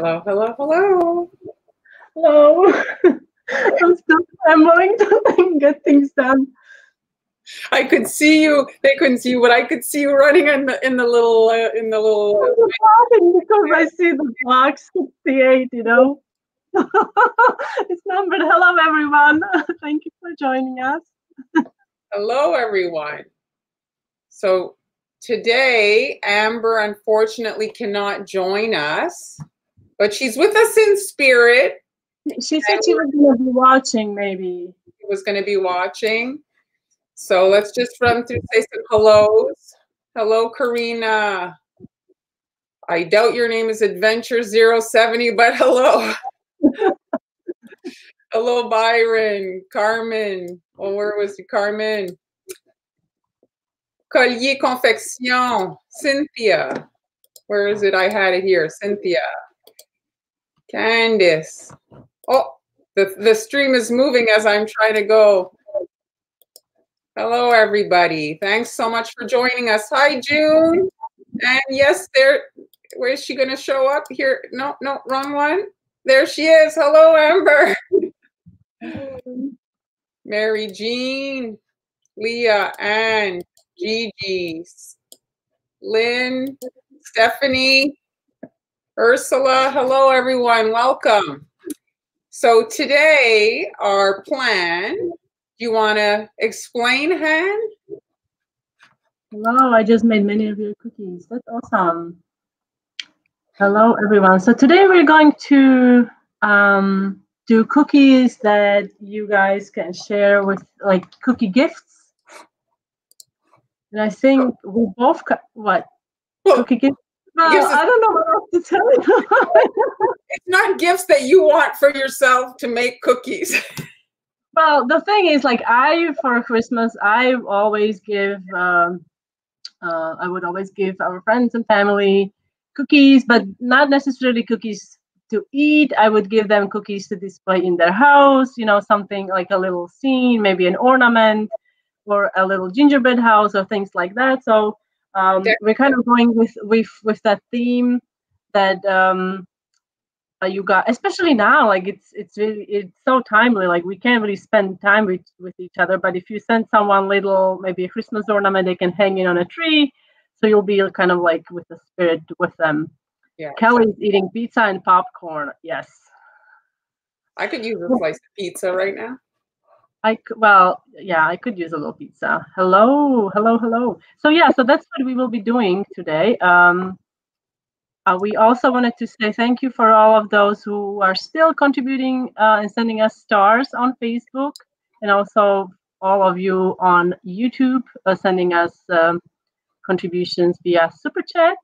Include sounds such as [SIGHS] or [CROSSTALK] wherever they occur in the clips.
Hello, hello, hello. Hello. [LAUGHS] I'm still scrambling to get things done. I could see you. They couldn't see you, but I could see you running in the in the little uh, in the little. I'm laughing because I see the box 68. You know, [LAUGHS] it's numbered. Hello, everyone. [LAUGHS] Thank you for joining us. Hello, everyone. So today, Amber unfortunately cannot join us, but she's with us in spirit. She said she was going to be watching, maybe. She was going to be watching. So let's just run through, say some hellos. Hello, Karina. I doubt your name is Adventure 070, but hello. [LAUGHS] hello, Byron, Carmen. Oh, where was he? Carmen. Collier Confection, Cynthia. Where is it? I had it here. Cynthia. Candice. Oh, the, the stream is moving as I'm trying to go. Hello, everybody. Thanks so much for joining us. Hi, June. And yes, there, where is she going to show up? Here, no, no, wrong one. There she is. Hello, Amber. [LAUGHS] Mary Jean, Leah, Ann, Gigi, Lynn, Stephanie, Ursula. Hello, everyone. Welcome. So today, our plan, do you want to explain, Han? Hello, I just made many of your cookies. That's awesome. Hello, everyone. So today we're going to um, do cookies that you guys can share with like cookie gifts. And I think we both got what? Cookie gifts? Well, I don't know what else to tell you. [LAUGHS] It's not gifts that you want for yourself to make cookies. [LAUGHS] well, the thing is, like, I for Christmas, I always give. Um, uh, I would always give our friends and family cookies, but not necessarily cookies to eat. I would give them cookies to display in their house. You know, something like a little scene, maybe an ornament, or a little gingerbread house, or things like that. So um, we're kind of going with with with that theme that um, uh, you got, especially now. Like it's it's really it's so timely. Like we can't really spend time with with each other. But if you send someone little, maybe a Christmas ornament, they can hang it on a tree. So you'll be kind of like with the spirit with them. Yeah. Kelly's eating pizza and popcorn. Yes. I could use a slice of pizza right now. I well, yeah, I could use a little pizza. Hello, hello, hello. So yeah, so that's what we will be doing today. Um, uh, we also wanted to say thank you for all of those who are still contributing uh, and sending us stars on Facebook, and also all of you on YouTube uh, sending us um, contributions via super chat.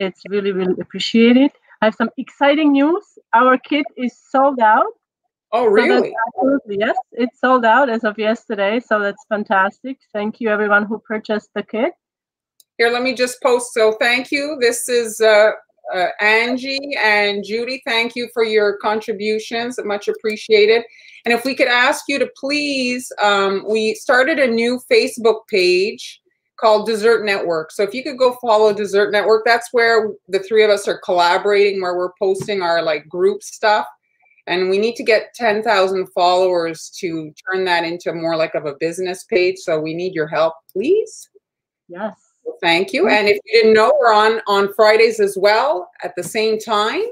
It's really, really appreciated. I have some exciting news. Our kit is sold out. Oh, So really? absolutely yes, it's sold out as of yesterday. So that's fantastic. Thank you everyone who purchased the kit. Here, let me just post. So thank you. This is uh, uh, Angie and Judy. Thank you for your contributions. Much appreciated. And if we could ask you to please, um, we started a new Facebook page called Dessert Network. So if you could go follow Dessert Network, that's where the three of us are collaborating, where we're posting our like group stuff. And we need to get 10,000 followers to turn that into more like of a business page. So we need your help, please. Yes. Well, Thank you. And if you didn't know, we're on on Fridays as well at the same time.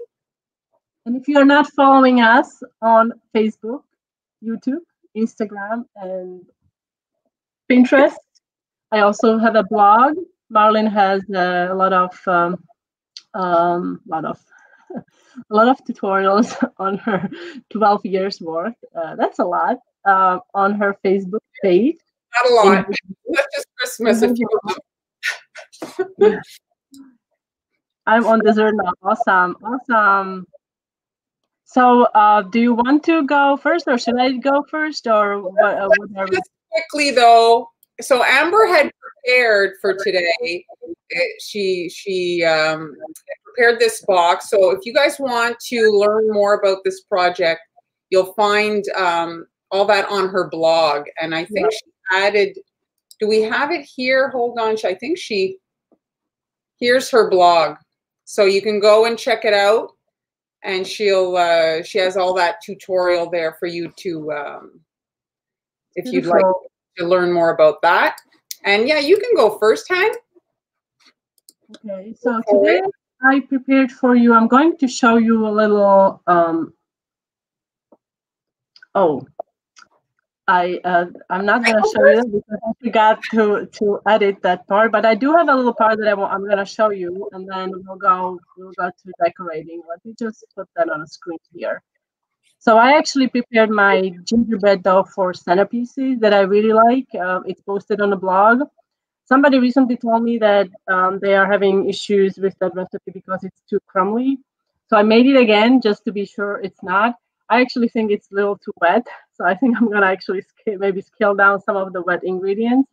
And if you're not following us on Facebook, YouTube, Instagram, and Pinterest, I also have a blog. Marlene has uh, a lot of um, um, lot of a lot of tutorials [LAUGHS] on her 12 years work. Uh, that's a lot uh, on her Facebook page. Not a lot. [LAUGHS] That's just Christmas. If you [LAUGHS] I'm on dessert now. Awesome, awesome. So, uh, do you want to go first, or should I go first, or what? Uh, what just quickly though. So Amber had prepared for today. She she um, prepared this box. So if you guys want to learn more about this project, you'll find um, all that on her blog. And I think she added. Do we have it here? Hold on. I think she. here's her blog. So you can go and check it out. And she'll uh, she has all that tutorial there for you to um, if you'd like to learn more about that. And yeah, you can go first, Han. Okay, so today I prepared for you. I'm going to show you a little. Um, oh, I uh, I'm not going to show you because I forgot to to edit that part, but I do have a little part that I I'm going to show you, and then we'll go we'll go to decorating. Let me just put that on a screen here. So I actually prepared my gingerbread dough for centerpieces that I really like. Uh, it's posted on the blog. Somebody recently told me that um, they are having issues with that recipe because it's too crumbly. So I made it again just to be sure it's not. I actually think it's a little too wet. [LAUGHS] So I think I'm gonna actually scale, maybe scale down some of the wet ingredients.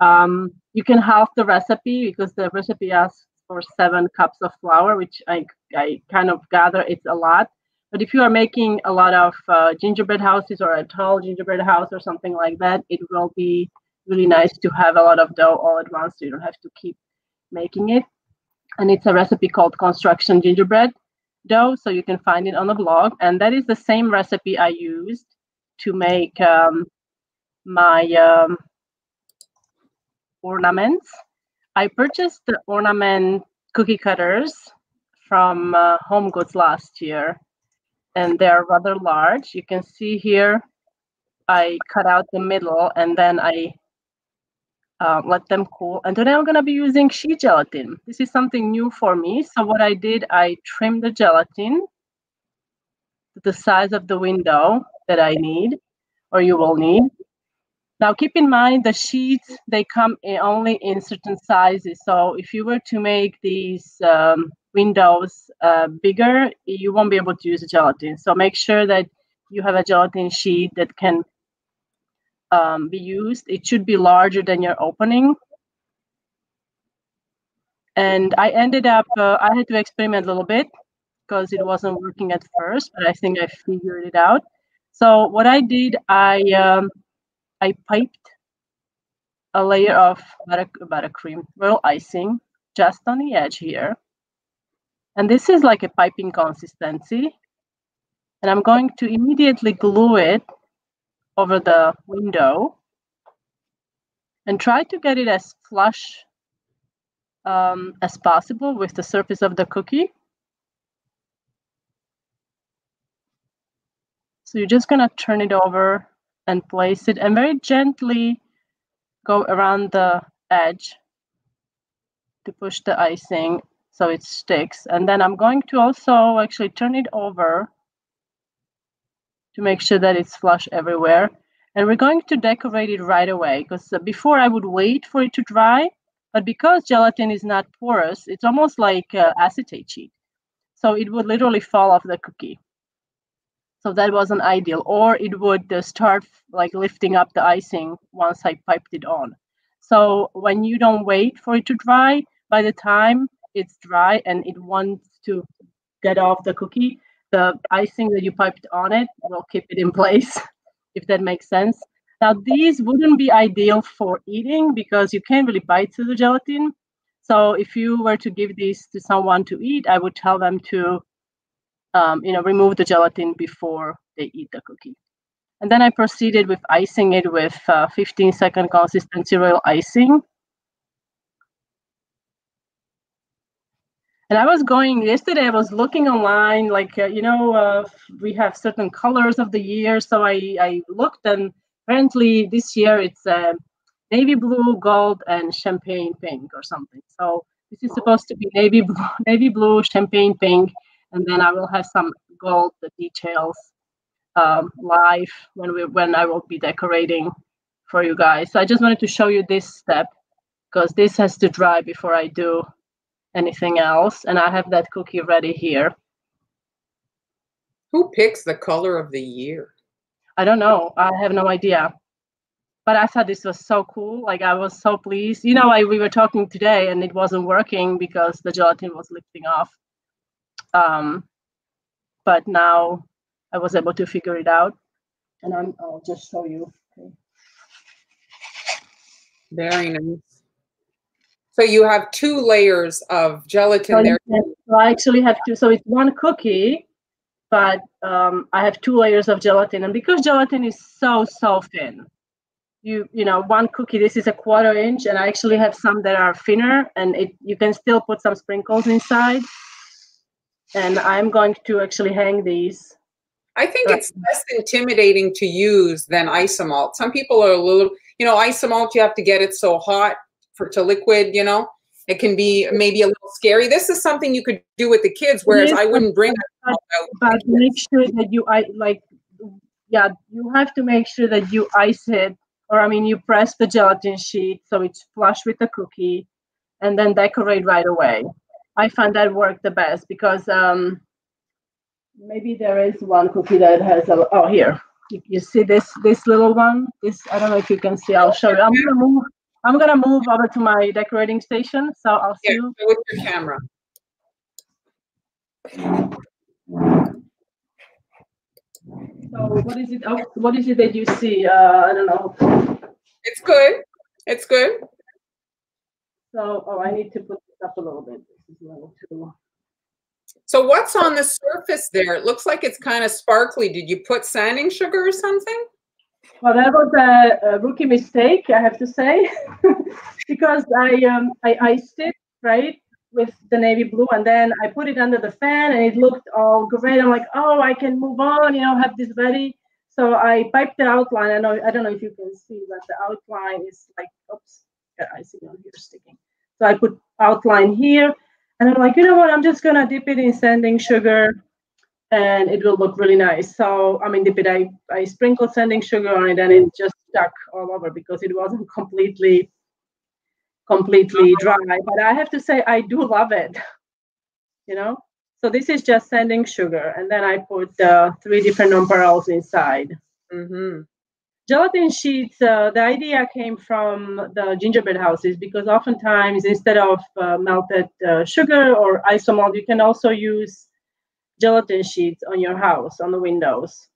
Um, you can halve the recipe because the recipe asks for seven cups of flour, which I, I kind of gather it's a lot. But if you are making a lot of uh, gingerbread houses or a tall gingerbread house or something like that, it will be really nice to have a lot of dough all at once so you don't have to keep making it. And it's a recipe called construction gingerbread dough, so you can find it on the blog. And that is the same recipe I used to make um, my um, ornaments. I purchased the ornament cookie cutters from uh, Home Goods last year, and they're rather large. You can see here I cut out the middle and then I uh, let them cool. And today I'm going to be using sheet gelatin. This is something new for me. So what I did, I trimmed the gelatin to the size of the window that I need or you will need. Now keep in mind the sheets, they come in only in certain sizes. So if you were to make these um, windows uh, bigger, you won't be able to use the gelatin. So make sure that you have a gelatin sheet that can um, be used. It should be larger than your opening. And I ended up, uh, I had to experiment a little bit because it wasn't working at first, but I think I figured it out. So what I did, I um, I piped a layer of butter, buttercream, royal icing, just on the edge here. And this is like a piping consistency. And I'm going to immediately glue it over the window and try to get it as flush um, as possible with the surface of the cookie. So you're just gonna turn it over and place it and very gently go around the edge to push the icing so it sticks. And then I'm going to also actually turn it over to make sure that it's flush everywhere. And we're going to decorate it right away because uh, before I would wait for it to dry, but because gelatin is not porous, it's almost like uh, acetate sheet. So it would literally fall off the cookie. So that wasn't ideal. Or it would uh, start like lifting up the icing once I piped it on. So when you don't wait for it to dry, by the time it's dry and it wants to get off the cookie, the icing that you piped on it will keep it in [LAUGHS] place, if that makes sense. Now, these wouldn't be ideal for eating because you can't really bite through the gelatin. So if you were to give these to someone to eat, I would tell them to, um, you know, remove the gelatin before they eat the cookie. And then I proceeded with icing it with uh, 15 second consistency royal icing. And I was going yesterday. I was looking online, like uh, you know, uh, we have certain colors of the year. So I I looked, and apparently this year it's uh, navy blue, gold, and champagne pink or something. So this is supposed to be navy [LAUGHS] blue, navy blue, champagne pink, and then I will have some gold details um, live when we when I will be decorating for you guys. So I just wanted to show you this step because this has to dry before I do anything else. And I have that cookie ready here. Who picks the color of the year? I don't know. I have no idea. But I thought this was so cool. Like I was so pleased. You know, I, we were talking today and it wasn't working because the gelatin was lifting off. Um, but now I was able to figure it out. And I'm, I'll just show you. Okay. Very nice. So you have two layers of gelatin So, there. so I actually have two. So it's one cookie, but um, I have two layers of gelatin, and because gelatin is so so thin, you you know one cookie. This is a quarter inch, and I actually have some that are thinner, and it you can still put some sprinkles inside. And I'm going to actually hang these. I think it's less intimidating to use than isomalt. Some people are a little, you know, isomalt, you have to get it so hot to liquid, you know. It can be maybe a little scary. This is something you could do with the kids, whereas Yes, I wouldn't bring but-. But make sure that you I like, yeah, you have to make sure that you ice it, or I mean, you press the gelatin sheet so it's flush with the cookie, and then decorate right away. I find that worked the best because um, maybe there is one cookie that has a oh here you, you see this this little one this I don't know if you can see I'll show you I'm gonna move I'm gonna move over to my decorating station so I'll see Yeah, you with your camera. so what is it oh, what is it that you see uh, I don't know It's good. It's good. So, oh, I need to put this up a little bit. This is. So what's on the surface there? It looks like it's kind of sparkly. Did you put sanding sugar or something? Well, that was a, a rookie mistake, I have to say, [LAUGHS] because I um I iced it right with the navy blue, and then I put it under the fan, and it looked all great. I'm like, oh, I can move on, you know, have this ready. So I piped the outline. I know I don't know if you can see, but the outline is like, oops, got icing on here sticking. So I put outline here, and I'm like, you know what? I'm just gonna dip it in sanding sugar, and it will look really nice. So I mean, the it. I I sprinkled sanding sugar on it, and it just stuck all over because it wasn't completely completely dry. But I have to say, I do love it. [LAUGHS] You know. So this is just sanding sugar, and then I put uh, three different nonpareils inside Mm-hmm. gelatin sheets uh, the idea came from the gingerbread houses because oftentimes instead of uh, melted uh, sugar or isomalt you can also use gelatin sheets on your house on the windows.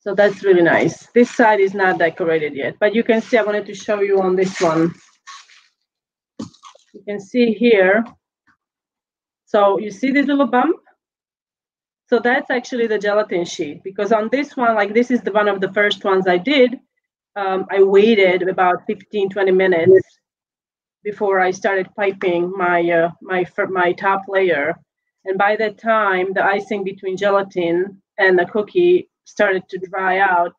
So that's really nice. This side is not decorated yet but you can see i wanted to show you on this one. You can see here. So you see this little bump? So that's actually the gelatin sheet because on this one, like this is the one of the first ones I did. Um, I waited about 15, 20 minutes before I started piping my uh, my my top layer, and by that time the icing between gelatin and the cookie started to dry out,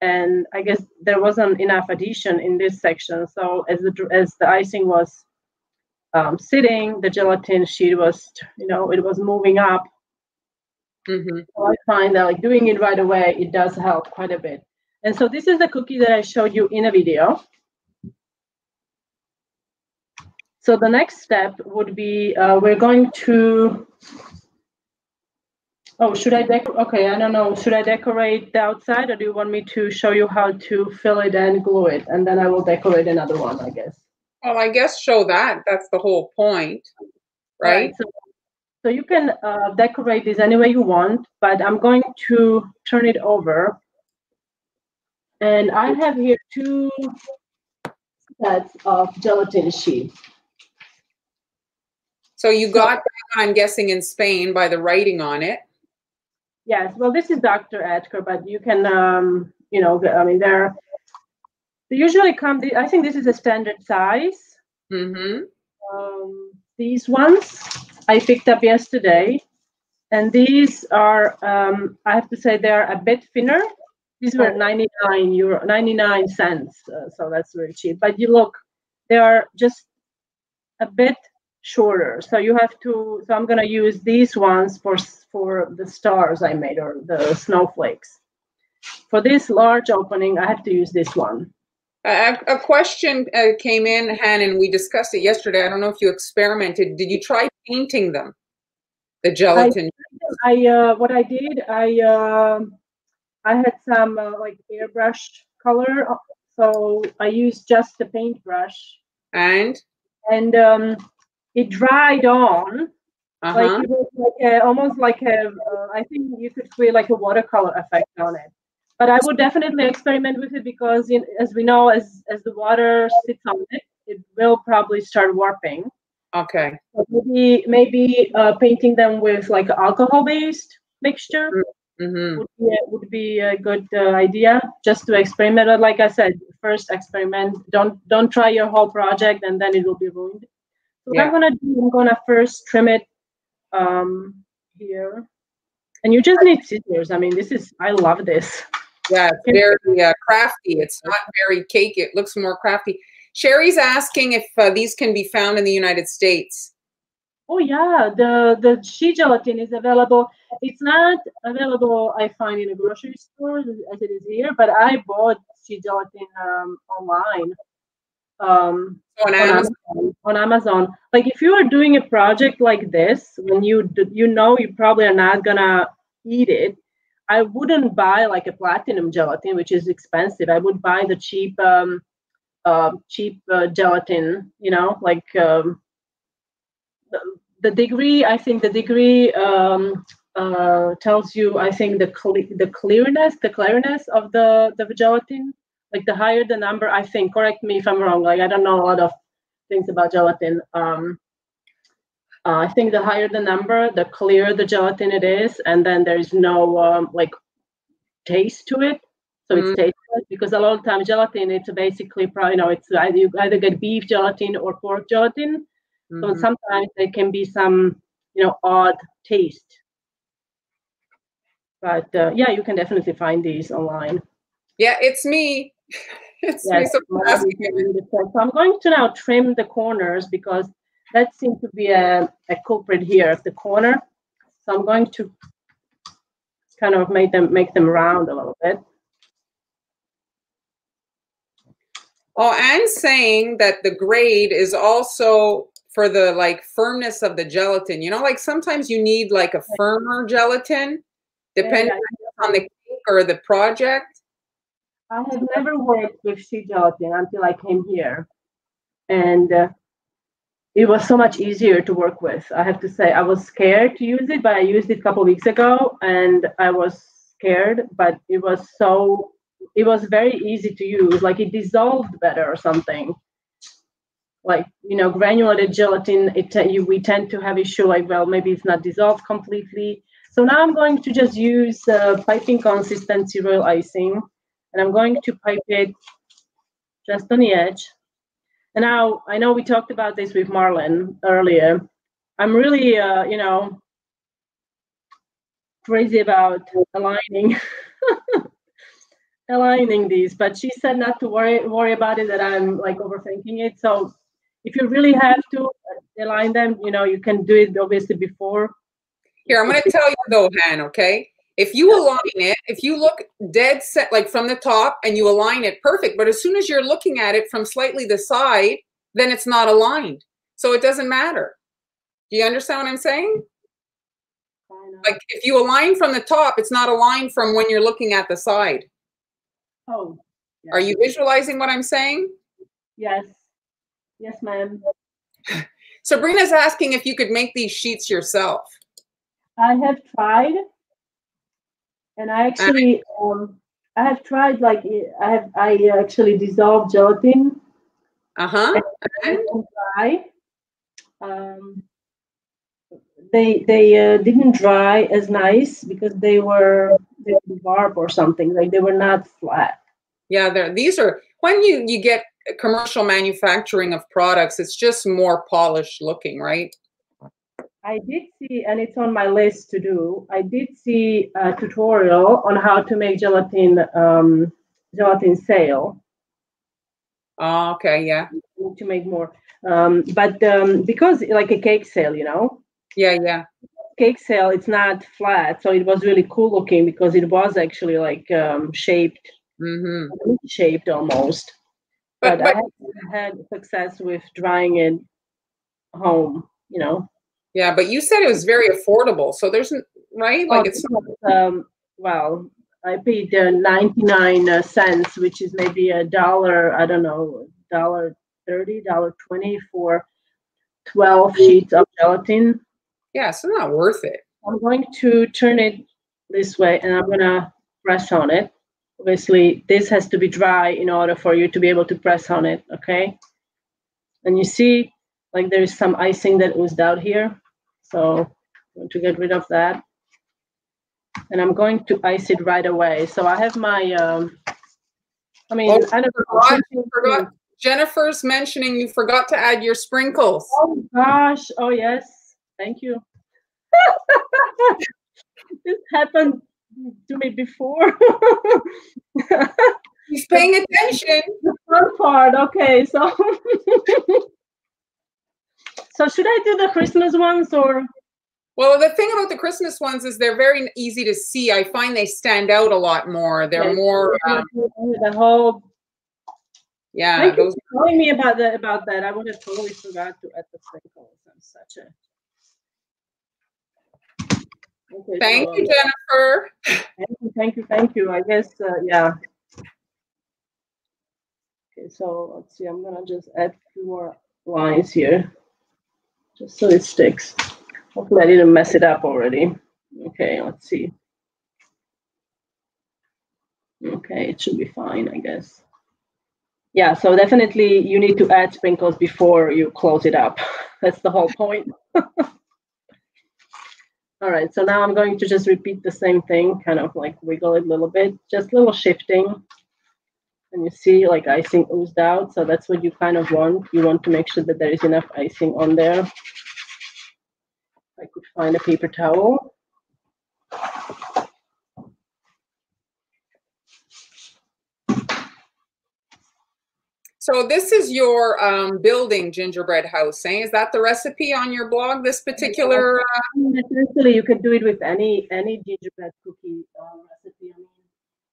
and I guess there wasn't enough adhesion in this section. So as the as the icing was um, sitting, the gelatin sheet was you know it was moving up Mm-hmm. so I find that like doing it right away, it does help quite a bit. And so this is the cookie that I showed you in a video. So the next step would be uh, we're going to. Oh, should I decorate? Okay, I don't know. Should I decorate the outside, or do you want me to show you how to fill it and glue it, and then I will decorate another one, I guess. Well, I guess show that. That's the whole point, right? So, so you can uh, decorate this any way you want, but I'm going to turn it over. And I have here two sets of gelatin sheets. So you got that, I'm guessing, in Spain by the writing on it. Yes, well, this is Dr. Oetker, but you can, um, you know, I mean, they're they usually come. I think this is a standard size. Mm-hmm. Um, these ones I picked up yesterday, and these are, um, I have to say, they're a bit thinner. These were 99 euro, 99 cents, uh, so that's very cheap. But you look, they are just a bit shorter. So you have to. So I'm gonna use these ones for for the stars I made or the snowflakes. For this large opening, I have to use this one. A, a question uh, came in, Han, and we discussed it yesterday. I don't know if you experimented. Did you try painting them? The gelatin. I uh, what I did, I um I had some uh, like airbrush color, uh, so I used just the paintbrush, and and um, it dried on uh-huh. like it was like a, almost like a. Uh, I think you could feel like a watercolor effect on it. But I would definitely experiment with it because, in, as we know, as as the water sits on it, it will probably start warping. Okay. So maybe maybe uh, painting them with like alcohol-based mixture Mm-hmm. would be a, would be a good uh, idea just to experiment. But like I said, first experiment. Don't don't try your whole project and then it will be ruined. So what I'm gonna do, I'm gonna first trim it um, here, and you just need scissors. I mean, this is I love this. Yeah, it's very uh, crafty. It's not very cake. It looks more crafty. Sherry's asking if uh, these can be found in the United States. Oh yeah, the the she gelatin is available. It's not available, I find, in a grocery store as as it is here. But I bought she gelatin um, online. Um, On on Amazon. Amazon, on Amazon. Like if you are doing a project like this, when you d- you know you probably are not gonna eat it, I wouldn't buy like a platinum gelatin, which is expensive. I would buy the cheap um, uh, cheap uh, gelatin. You know, like um, the, the degree. I think the degree um, uh, tells you. I think the cle- the clearness, the clearness of the the gelatin like the higher the number i think correct me if i'm wrong like i don't know a lot of things about gelatin um uh, i think the higher the number the clearer the gelatin it is and then there's no um, like taste to it so Mm. it's tasteless because a lot of times gelatin it's basically probably you know it's either you either get beef gelatin or pork gelatin so Mhm. sometimes there can be some you know odd taste but uh, yeah you can definitely find these online Yeah, it's me. [LAUGHS] It's. Yes, Someone well, asking we me. can do the test. So I'm going to now trim the corners because that seems to be a, a culprit here at the corner. So I'm going to kind of make them make them round a little bit. Oh, Anne's saying that the grade is also for the like firmness of the gelatin. You know, like sometimes you need like a firmer gelatin, depending on the cake or the project. I have never worked with sheet gelatin until I came here, and uh, it was so much easier to work with. I have to say, I was scared to use it, but I used it a couple weeks ago, and I was scared, but it was so it was very easy to use. Like it dissolved better or something. Like you know, granulated gelatin, it you, we tend to have issue like well maybe it's not dissolved completely. So now I'm going to just use uh, piping consistency royal icing and I'm going to pipe it just on the edge. And now I know we talked about this with Marlon earlier. I'm really, uh, you know, crazy about aligning, [LAUGHS] aligning these. But she said not to worry worry about it. That I'm like overthinking it. So if you really have to align them, you know, you can do it obviously before. Here, I'm going to tell you though, Han, okay? If you align it, if you look dead set, like from the top and you align it perfect, but as soon as you're looking at it from slightly the side, then it's not aligned. So it doesn't matter. Do you understand what I'm saying? Like if you align from the top, it's not aligned from when you're looking at the side. Oh, yes. Are you visualizing what I'm saying? Yes, yes, ma'am. [SIGHS] Sabrina's asking if you could make these sheets yourself. I have tried, and I actually, um, I have tried like I have I actually dissolved gelatin Uh huh. and dry. Um, they they uh, didn't dry as nice because they were they were barb or something like they were not flat. Yeah, there. These are when you you get commercial manufacturing of products. It's just more polished looking, right? I did see, and it's on my list to do. I did see a tutorial on how to make gelatin um, gelatin sail. Oh, okay. Yeah. to make more. Um, but um, because like a cake sail, you know, Yeah. Yeah. cake sail, it's not flat, so it was really cool looking because it was actually like um, shaped, hmm shaped almost. But, But, but I had, had success with drying it home, you know. Yeah, but you said it was very affordable. So there's right, like Oh, it's um, well, I paid uh, 99 uh, cents, which is maybe a dollar, I don't know, dollar 30, dollar 20 for 12 sheets of gelatin. yeah, so not worth it. I'm going to turn it this way and I'm going to press on it. Obviously, this has to be dry in order for you to be able to press on it, okay? And you see, like there's some icing that oozed out here. So I'm going to get rid of that. And I'm going to ice it right away. So I have my, um, I mean, Oh, I don't forgot, you forgot. Jennifer's mentioning you forgot to add your sprinkles. Oh gosh, oh yes, thank you. [LAUGHS] this happened to me before. [LAUGHS] He's paying attention. the fun part, okay, so [LAUGHS] so should I do the Christmas ones or Well, the thing about the Christmas ones is they're very easy to see. I find they stand out a lot more. They're more, um, the whole yeah, Thank you those. for telling me about that about that. I would have totally forgot to add the sprinkles. I'm such a Okay, Thank so, you, Jennifer. Thank you, thank you, thank you. I guess, uh, yeah. Okay, so let's see, I'm gonna just add a few more lines here, just so it sticks. Hopefully I didn't mess it up already. Okay, let's see. Okay, it should be fine, I guess. Yeah, so definitely you need to add sprinkles before you close it up. [LAUGHS] That's the whole point. [LAUGHS] All right, so now I'm going to just repeat the same thing, kind of like wiggle it a little bit, just little shifting. And you see like icing oozed out. So that's what you kind of want. You want to make sure that there is enough icing on there. I could find a paper towel. So this is your um, building gingerbread house, eh? Is that the recipe on your blog? This particular, uh, Essentially, you can do it with any any gingerbread cookie uh, recipe. I mean,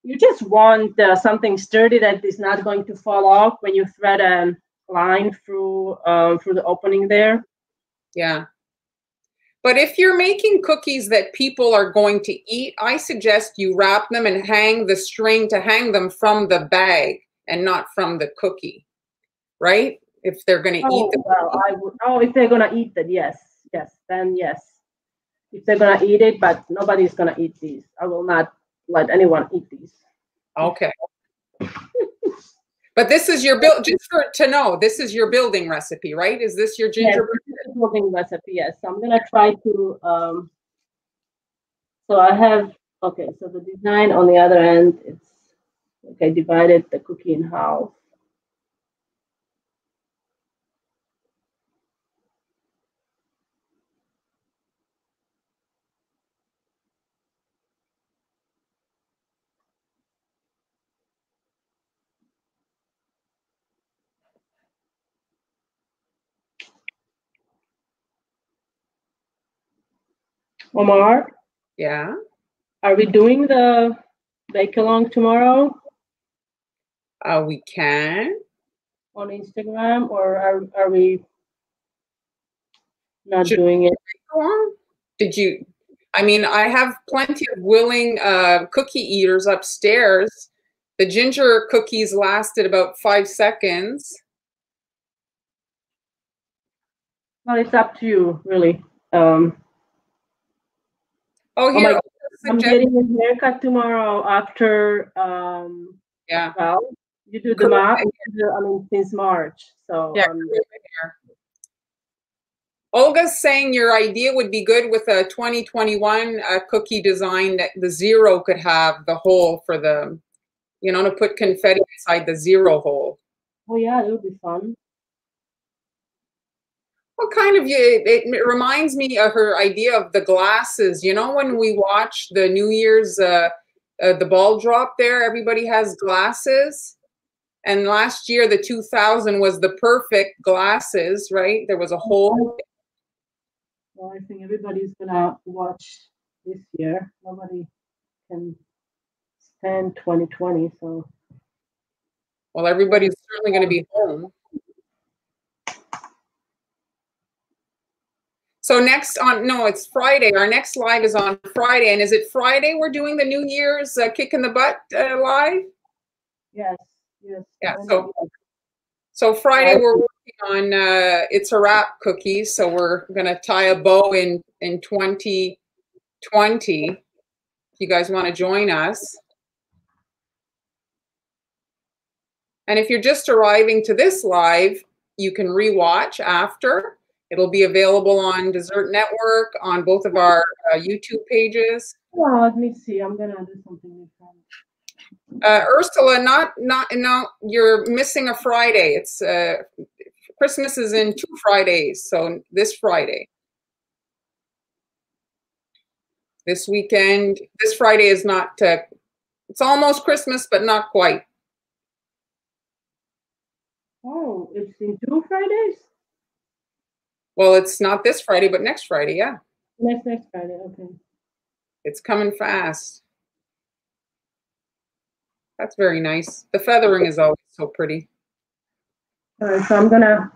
you just want uh, something sturdy that is not going to fall off when you thread a line through um, through the opening there. yeah. But if you're making cookies that people are going to eat, I suggest you wrap them and hang the string to hang them from the bag and not from the cookie, right? If they're going to Oh, eat them. well, I would. Oh, if they're gonna eat it, yes, yes, then yes. If they're gonna eat it, but nobody's gonna eat these. I will not let anyone eat these. Okay. but this is your build just for to know, this is your building recipe, right? Is this your Yes, gingerbread? a cooking recipe. Yes, so I'm gonna try to. Um, so I have okay. So the design on the other end, it's okay. Divided the cookie in half. Omar, Yeah. are we doing the bake along tomorrow Uh, we can. on Instagram, or are are we not Should- doing it? Did you? I mean, I have plenty of willing uh, cookie eaters upstairs. The ginger cookies lasted about five seconds. Well, it's up to you, really. Um, Oh, here. I'm getting a haircut tomorrow after, um, yeah. well, you do the math, I mean, since March, so. Yeah. um, Olga's saying your idea would be good with a 2021 uh, cookie design that the zero could have the hole for the, you know, to put confetti inside the zero hole. Oh, yeah, it would be fun. What kind of you? It, it reminds me of her idea of the glasses. You know, when we watch the New Year's, uh, uh, the ball drop there, everybody has glasses. And last year, the 2000 was the perfect glasses, right? There was a hole. Well, I think everybody's gonna watch this year. Nobody can stand 2020, so. Well, everybody's certainly going to be home. So next on no, it's Friday. Our next live is on Friday, and is it Friday we're doing the New Year's uh, kick in the butt uh, live? Yes, yes. Yeah, so- So Friday we're working on uh, it's a wrap cookies. So we're gonna tie a bow in in 2020. If you guys want to join us. And if you're just arriving to this live, you can rewatch after. It'll be available on Dessert Network on both of our uh, YouTube pages. Well, let me see. I'm gonna do something different. Uh, Ursula, not not no, you're missing a Friday. It's uh, Christmas is in two Fridays, so this Friday. This weekend, this Friday is not. Uh, it's almost Christmas, but not quite. Oh, it's in two Fridays. Well, it's not this Friday, but next Friday. Yeah. Next next Friday. Okay. It's coming fast. That's very nice. The feathering is always so pretty. All right, so I'm gonna.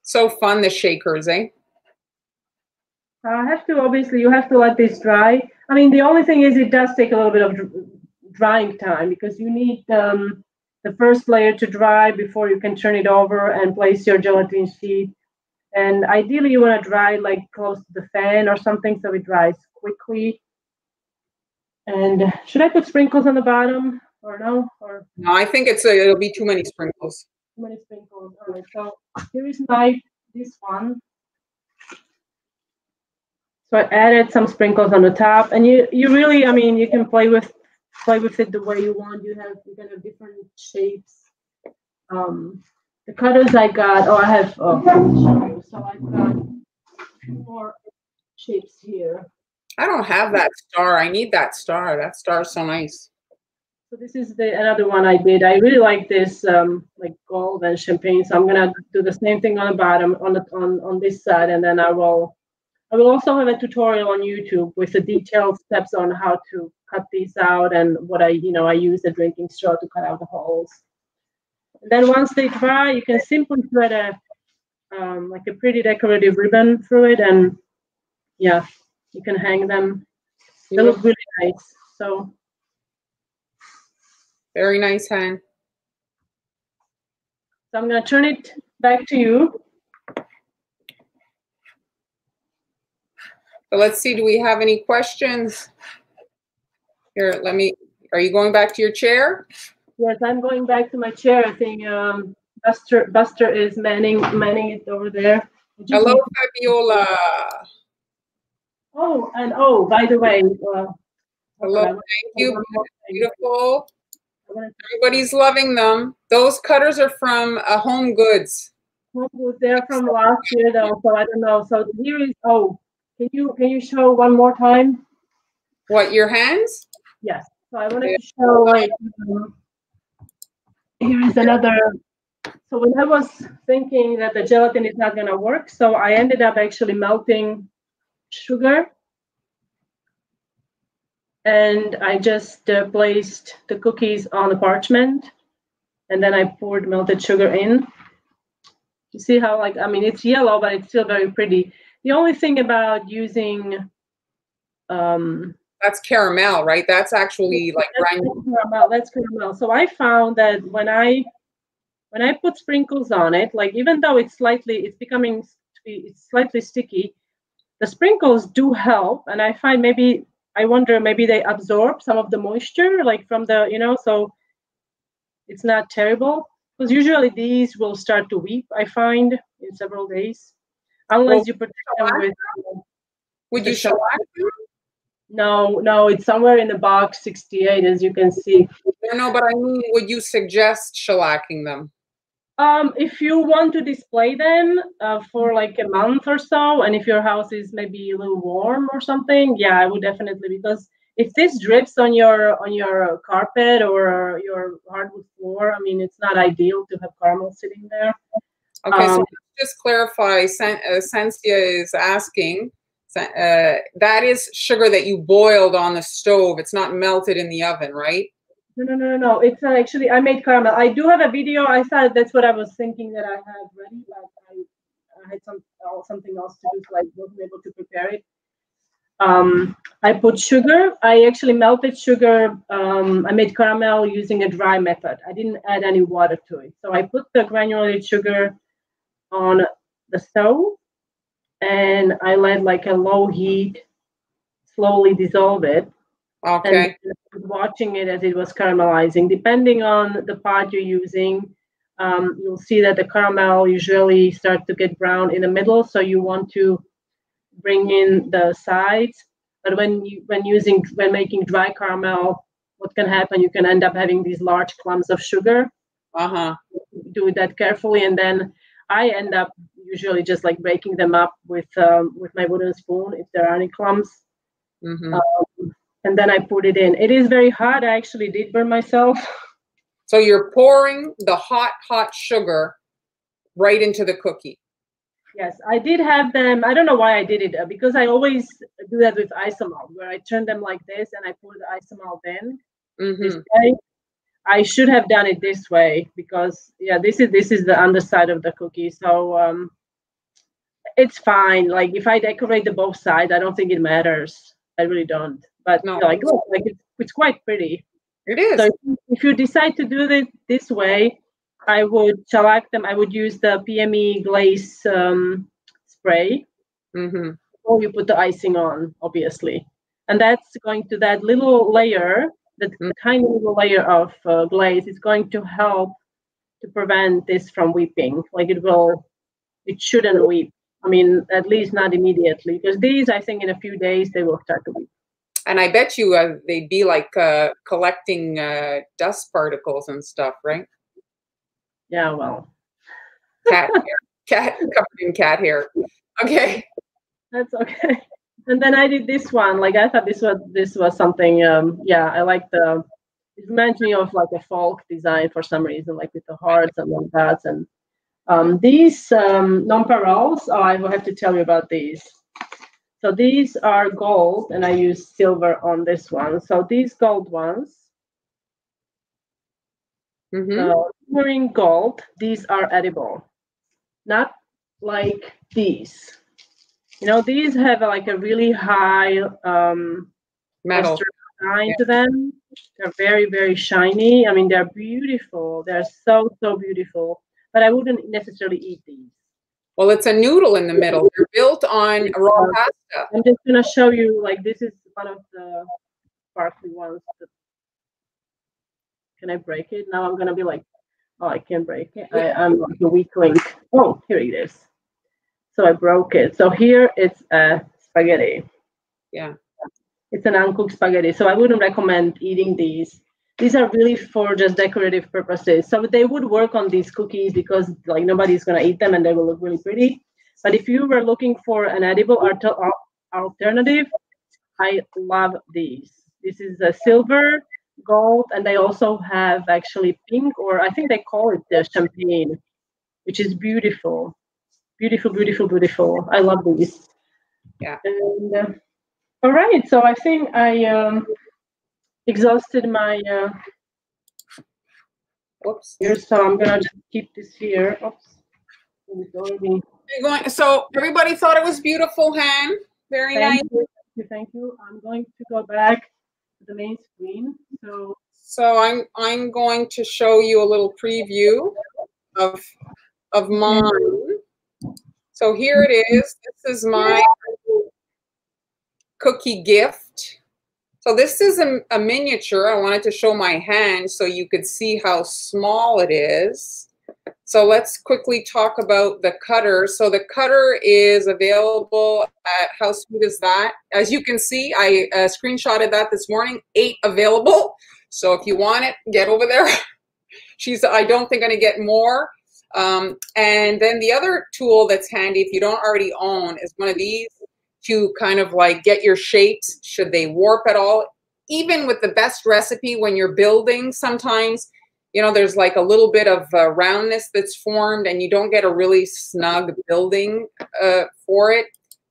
So fun, the shakers, eh? I have to obviously you have to let this dry. I mean, the only thing is it does take a little bit of drying time because you need um, the first layer to dry before you can turn it over and place your gelatin sheet. And ideally, you want to dry like close to the fan or something so it dries quickly. And should I put sprinkles on the bottom or no? Or no, I think it's a, it'll be too many sprinkles. Too many sprinkles. All right. So here is my this one. So I added some sprinkles on the top, and you you really, I mean, you can play with play with it the way you want. You have you can have different shapes. Um, the cutters I got, oh, I have, oh, so I've got two more shapes here. I don't have that star. I need that star. That star is so nice. So this is the another one I did. I really like this um, like gold and champagne. So I'm gonna do the same thing on the bottom on the on on this side, and then I will I will also have a tutorial on YouTube with the detailed steps on how to cut these out and what I you know I use a drinking straw to cut out the holes. And then once they dry, you can simply thread a um, like a pretty decorative ribbon through it, and yeah, you can hang them. They look really nice. So very nice, Han. So I'm gonna turn it back to you. So let's see, do we have any questions? Here, let me, are you going back to your chair? Yes, I'm going back to my chair. I think um, Buster Buster is manning manning it over there. Hello, Fabiola. Oh, and oh, by the way. Uh, Hello, thank you. Beautiful. Everybody's loving them. Those cutters are from uh, Home Goods. Home Goods. They're from last year, though, so I don't know. So here is. Oh, can you can you show one more time? What your hands? Yes. So I wanted to show like. Um, here is another. So when I was thinking that the gelatin is not going to work, so I ended up actually melting sugar. And I just uh, placed the cookies on the parchment. And then I poured melted sugar in. You see how like, I mean, it's yellow, but it's still very pretty. The only thing about using um, that's caramel, right? That's actually like that's caramel. That's caramel. So I found that when I when I put sprinkles on it, like even though it's slightly it's becoming it's slightly sticky, the sprinkles do help. And I find maybe I wonder maybe they absorb some of the moisture, like from the you know, so it's not terrible. Because usually these will start to weep. I find in several days, unless well, you protect them with. Would you shellac them? No, no, it's somewhere in the box 68, as you can see. No, no, but I mean, would you suggest shellacking them? Um, if you want to display them uh, for like a month or so, and if your house is maybe a little warm or something, yeah, I would definitely because if this drips on your on your carpet or your hardwood floor, I mean, it's not ideal to have caramel sitting there. Okay, um, so just clarify. Sen- uh, Sensia is asking uh, that is sugar that you boiled on the stove. It's not melted in the oven, right? No, no, no, no. It's uh, actually I made caramel. I do have a video. I thought that's what I was thinking that I had ready, but I, I had some uh, something else to do, so I wasn't able to prepare it. Um, I put sugar. I actually melted sugar. Um, I made caramel using a dry method. I didn't add any water to it. So I put the granulated sugar on the stove and I let like a low heat slowly dissolve it. Okay. And watching it as it was caramelizing, depending on the pot you're using, um, you'll see that the caramel usually starts to get brown in the middle. So you want to bring in the sides. But when you when using when making dry caramel, what can happen? You can end up having these large clumps of sugar. Uh-huh. Do that carefully, and then I end up usually just like breaking them up with um, with my wooden spoon if there are any clumps. Mm-hmm. Um, and then I put it in. It is very hot. I actually did burn myself. [LAUGHS] So you're pouring the hot, hot sugar right into the cookie. Yes, I did have them. I don't know why I did it uh, because I always do that with isomalt, where I turn them like this and I pour the isomalt in. Mm-hmm. I should have done it this way because yeah, this is this is the underside of the cookie. So um, it's fine. Like if I decorate the both sides, I don't think it matters. I really don't. But No. like look, like it's, it's quite pretty. It is. So if you decide to do it this way, I would shellac them. I would use the PME glaze um, spray, mm-hmm. or you put the icing on, obviously, and that's going to that little layer, that tiny little layer of uh, glaze is going to help to prevent this from weeping. Like it will, it shouldn't weep. I mean, at least not immediately, because these, I think, in a few days they will start to weep. And I bet you uh, they'd be like uh, collecting uh, dust particles and stuff, right? Yeah, well, Cat hair, cat covered in cat hair. Okay. That's okay. And then I did this one. Like I thought this was this was something. Um, yeah, I like the. It reminds me of like a folk design for some reason, like with the hearts and all that. And um, these um, nonpareils. Oh, I will have to tell you about these. So these are gold, and I use silver on this one. So these gold ones, hmm uh, shimmering gold. These are edible, not like these. You know, these have like a really high um, Metal. shine to them. They're very, very shiny. I mean, they're beautiful. They're so, so beautiful. But I wouldn't necessarily eat these. Well, it's a noodle in the middle. They're built on raw pasta. I'm just gonna show you. Like this is one of the sparkly ones. That... Can I break it? Now I'm gonna be like, oh, I can't break it. I, I'm like a weak link. Oh, here it is. So I broke it. So here it's a spaghetti. Yeah. It's an uncooked spaghetti. So I wouldn't recommend eating these. These are really for just decorative purposes. So they would work on these cookies because like nobody's gonna eat them and they will look really pretty. But if you were looking for an edible alter- alternative, I love these. This is a silver, gold, and they also have actually pink, or I think they call it the champagne, which is beautiful. Beautiful, beautiful, beautiful. I love these. Yeah. And uh, all right, so I think I um, exhausted my uh, Whoops. here, so I'm gonna just keep this here. Oops. It's already- You're going, so everybody thought it was beautiful, Han. Very nice. Thank you, thank you, thank you. I'm going to go back to the main screen. So So I'm I'm going to show you a little preview of of mine. So here it is. This is my cookie gift. So this is a, a miniature. I wanted to show my hand so you could see how small it is. So let's quickly talk about the cutter. So the cutter is available at How Sweet Is That? As you can see, I uh, screenshotted that this morning. Eight available. So if you want it, get over there. [LAUGHS] She's, I don't think, I'm going to get more. Um, and then the other tool that's handy, if you don't already own, is one of these to kind of like get your shapes, should they warp at all. Even with the best recipe, when you're building, sometimes, you know, there's like a little bit of uh, roundness that's formed and you don't get a really snug building uh, for it.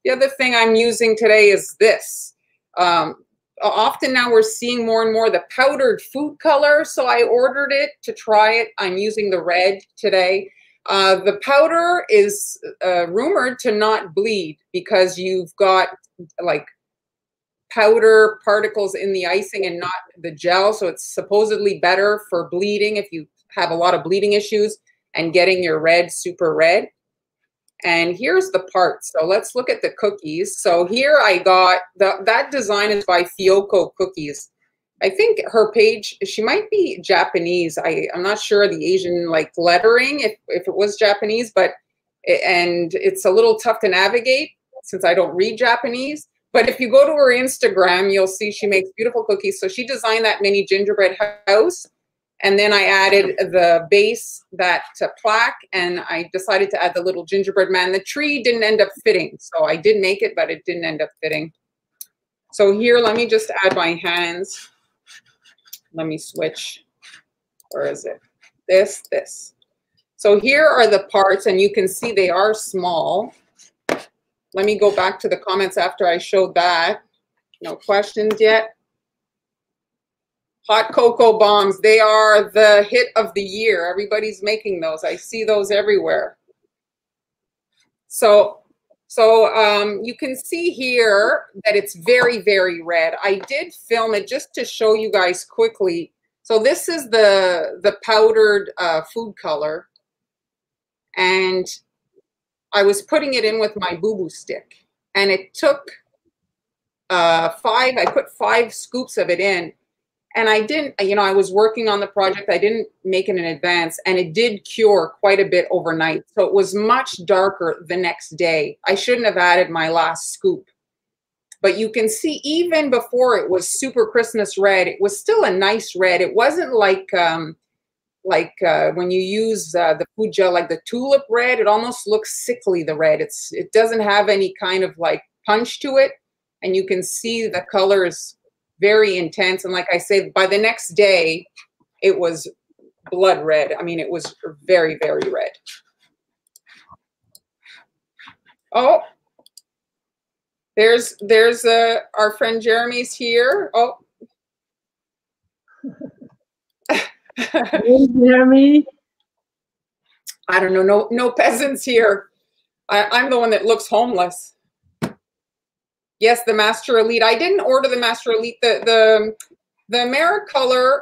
The other thing I'm using today is this. Um, often now we're seeing more and more the powdered food color. So I ordered it to try it. I'm using the red today. Uh, the powder is uh, rumored to not bleed because you've got like powder particles in the icing and not the gel. So it's supposedly better for bleeding if you have a lot of bleeding issues and getting your red super red. And here's the part. So let's look at the cookies. So here I got the, that design is by Fiocco Cookies. I think her page, she might be Japanese. I, I'm not sure the Asian like lettering, if, if it was Japanese, but, and it's a little tough to navigate since I don't read Japanese. But if you go to her Instagram, you'll see she makes beautiful cookies. So she designed that mini gingerbread house. And then I added the base, that plaque, and I decided to add the little gingerbread man. The tree didn't end up fitting. So I did make it, but it didn't end up fitting. So here, let me just add my hands. Let me switch. Where is it? This, this. So here are the parts, and you can see they are small. Let me go back to the comments after I showed that. No questions yet. Hot cocoa bombs, they are the hit of the year. Everybody's making those. I see those everywhere. So, so um, you can see here that it's very, very red. I did film it just to show you guys quickly. So this is the, the powdered uh, food color. And I was putting it in with my boo-boo stick and it took uh, five, I put five scoops of it in and I didn't, you know, I was working on the project. I didn't make it in advance and it did cure quite a bit overnight. So it was much darker the next day. I shouldn't have added my last scoop. But you can see even before it was super Christmas red, it was still a nice red. It wasn't like um, like uh, when you use uh, the food gel, like the tulip red, it almost looks sickly. The red, it's it doesn't have any kind of like punch to it, and you can see the color is very intense. And like I say, by the next day, it was blood red. I mean, it was very very red. Oh, there's there's uh, our friend Jeremy's here. Oh. Jeremy? I don't know. No, no peasants here. I, I, am the one that looks homeless. Yes, the Master Elite. I didn't order the Master Elite. The the the Americolor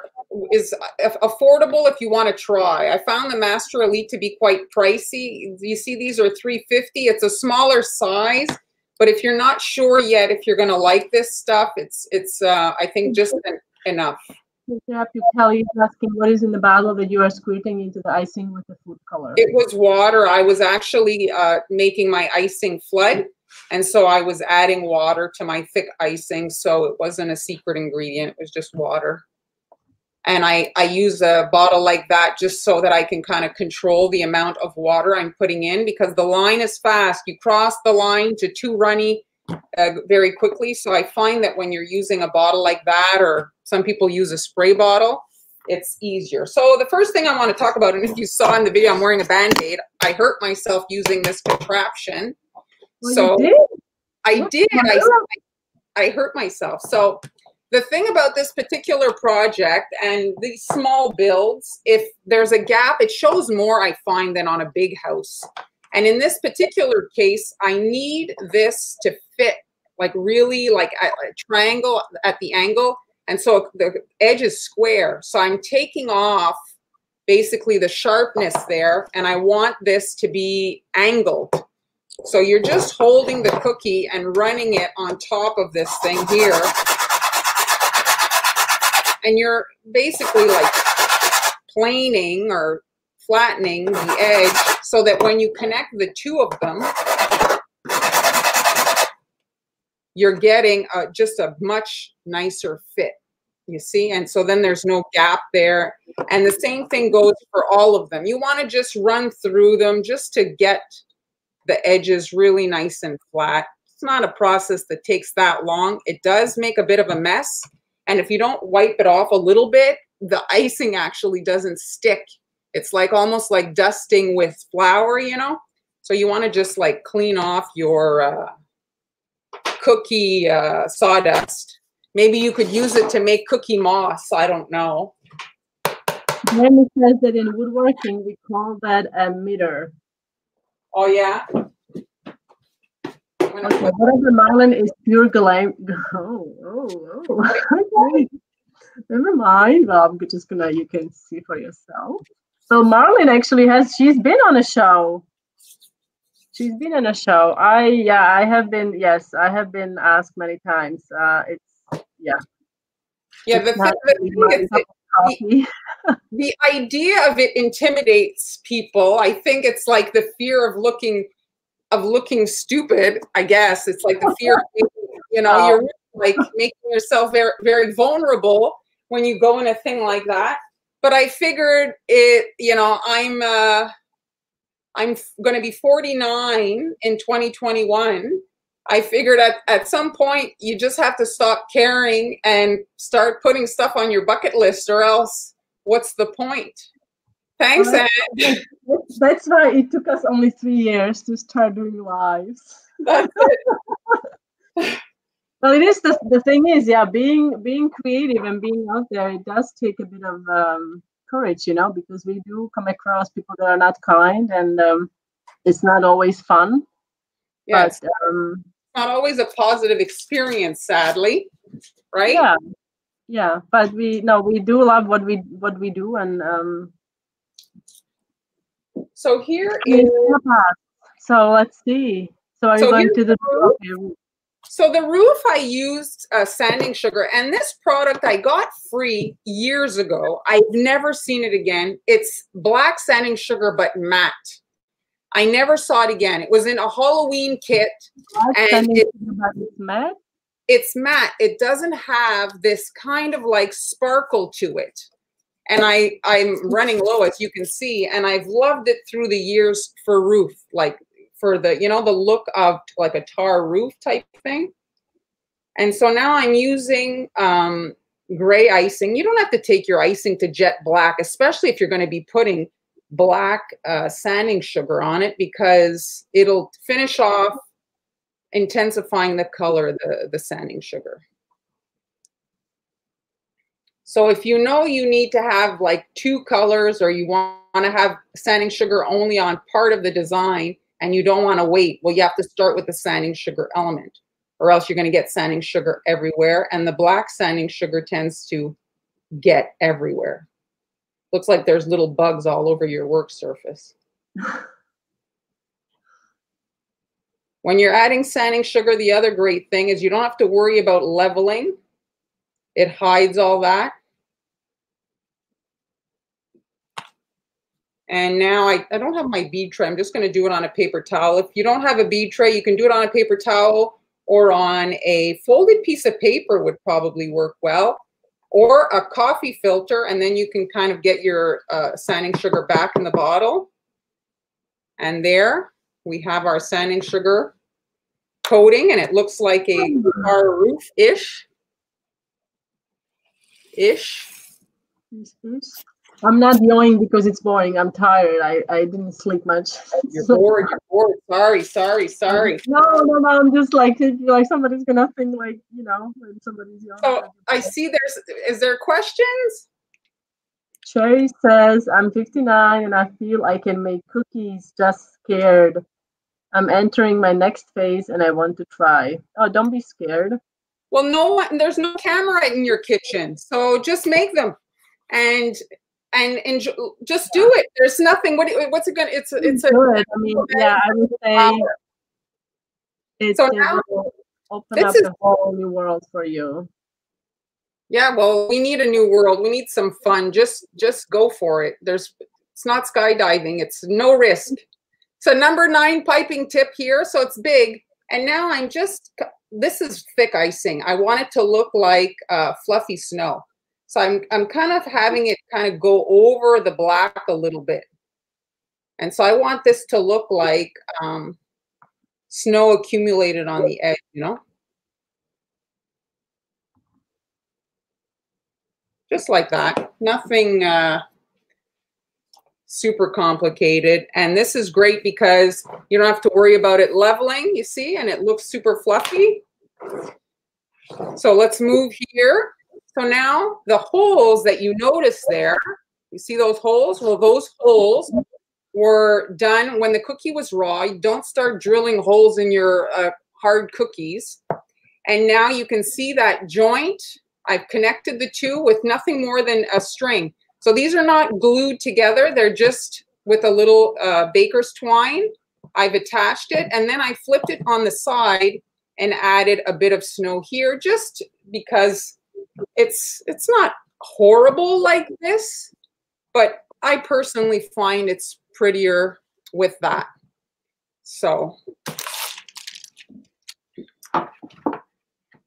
is affordable if you want to try. I found the Master Elite to be quite pricey. You see, these are 350. It's a smaller size, but if you're not sure yet if you're going to like this stuff, it's it's uh, I think just enough interrupt you, Kelly is asking what is in the bottle that you are squirting into the icing with the food color? It was water. I was actually uh, making my icing flood. And so I was adding water to my thick icing. So it wasn't a secret ingredient. It was just water. And I, I use a bottle like that just so that I can kind of control the amount of water I'm putting in because the line is fast. You cross the line to too runny uh, very quickly. So I find that when you're using a bottle like that, or some people use a spray bottle, it's easier. So the first thing I want to talk about, and if you saw in the video, I'm wearing a band-aid. I hurt myself using this contraption. Well, so did? I did. I, I hurt myself. So the thing about this particular project and these small builds, if there's a gap, it shows more, I find, than on a big house. And in this particular case, I need this to fit like really like a, a triangle at the angle. And so the edge is square. So I'm taking off basically the sharpness there and I want this to be angled. So you're just holding the cookie and running it on top of this thing here. And you're basically like planing or flattening the edge so that when you connect the two of them, you're getting a, just a much nicer fit, you see? And so then there's no gap there. And the same thing goes for all of them. You want to just run through them just to get the edges really nice and flat. It's not a process that takes that long. It does make a bit of a mess. And if you don't wipe it off a little bit, the icing actually doesn't stick it's like almost like dusting with flour, you know? So you want to just like clean off your uh, cookie uh, sawdust. Maybe you could use it to make cookie moss. I don't know. Jeremy says that in woodworking, we call that a meter. Oh, yeah? Okay, whatever Marlin is pure glam. [LAUGHS] Oh, oh, oh. [LAUGHS] Never mind. Well, I'm just gonna, you can see for yourself. So Marlene actually has she's been on a show. She's been in a show. I yeah, I have been yes, I have been asked many times. Uh it's yeah. Yeah, the, th- the, thing is, [LAUGHS] the, idea of it intimidates people. I think it's like the fear of looking of looking stupid. I guess it's like the [LAUGHS] fear. of, you know, you're like making yourself very very vulnerable when you go in a thing like that. But I figured it. You know, I'm. uh I'm going to be 49 in 2021 I figured at, at some point you just have to stop caring and start putting stuff on your bucket list, or else what's the point? Thanks, well. [LAUGHS] That's why it took us only three years to start doing lives. [LAUGHS] [LAUGHS] Well, it is the, the thing is, yeah, being being creative and being out there, it does take a bit of um, courage, you know, because we do come across people that are not kind, and um, it's not always fun. Yes. But, um, not always a positive experience, sadly, right? Yeah, yeah. But we no, we do love what we what we do, and um. So here is. So let's see. So are so you going to the? the so the roof I used uh, sanding sugar, and this product I got free years ago. I've never seen it again. It's black sanding sugar, but matte. I never saw it again. It was in a Halloween kit, and it, it's matte. It's matte. It doesn't have this kind of like sparkle to it. And I I'm running low as you can see, and I've loved it through the years for roof, like for the you know the look of like a tar roof type thing. And so now I'm using um, gray icing. You don't have to take your icing to jet black, especially if you're going to be putting black uh, sanding sugar on it because it'll finish off intensifying the color the, the sanding sugar. So if you know you need to have like two colors or you want to have sanding sugar only on part of the design and you don't want to wait, well, you have to start with the sanding sugar element or else you're going to get sanding sugar everywhere. And the black sanding sugar tends to get everywhere. Looks like there's little bugs all over your work surface. [LAUGHS] when you're adding sanding sugar, the other great thing is you don't have to worry about leveling. It hides all that. And now I, I don't have my bead tray. I'm just going to do it on a paper towel. If you don't have a bead tray, you can do it on a paper towel or on a folded piece of paper would probably work well or a coffee filter, and then you can kind of get your uh, sanding sugar back in the bottle. And there we have our sanding sugar coating, and it looks like a car roof-ish. Ish. I'm not yawning because it's boring. I'm tired. I, I didn't sleep much. You're so, bored. You're bored. Sorry, sorry, sorry. No, no, no. I'm just like like somebody's gonna think like you know when somebody's yawning. So I see. There's is there questions? Sherry says I'm 59 and I feel I can make cookies. Just scared. I'm entering my next phase and I want to try. Oh, don't be scared. Well, no, one, there's no camera in your kitchen, so just make them and and enjoy, just do it. There's nothing. What what's it gonna? It's it's a. Good. I mean, yeah, I would say. It's so now, open up is, a whole new world for you. Yeah, well, we need a new world. We need some fun. Just just go for it. There's it's not skydiving. It's no risk. So number nine piping tip here. So it's big. And now I'm just, this is thick icing. I want it to look like uh, fluffy snow. So I'm, I'm kind of having it kind of go over the black a little bit. And so I want this to look like um, snow accumulated on the edge, you know? Just like that. Nothing uh, super complicated. And this is great because you don't have to worry about it leveling, you see, and it looks super fluffy. So let's move here. So now the holes that you notice there, you see those holes? Well, those holes were done when the cookie was raw. You don't start drilling holes in your uh, hard cookies. And now you can see that joint. I've connected the two with nothing more than a string. So these are not glued together. They're just with a little uh, baker's twine. I've attached it and then I flipped it on the side and added a bit of snow here just because it's it's not horrible like this, but I personally find it's prettier with that. So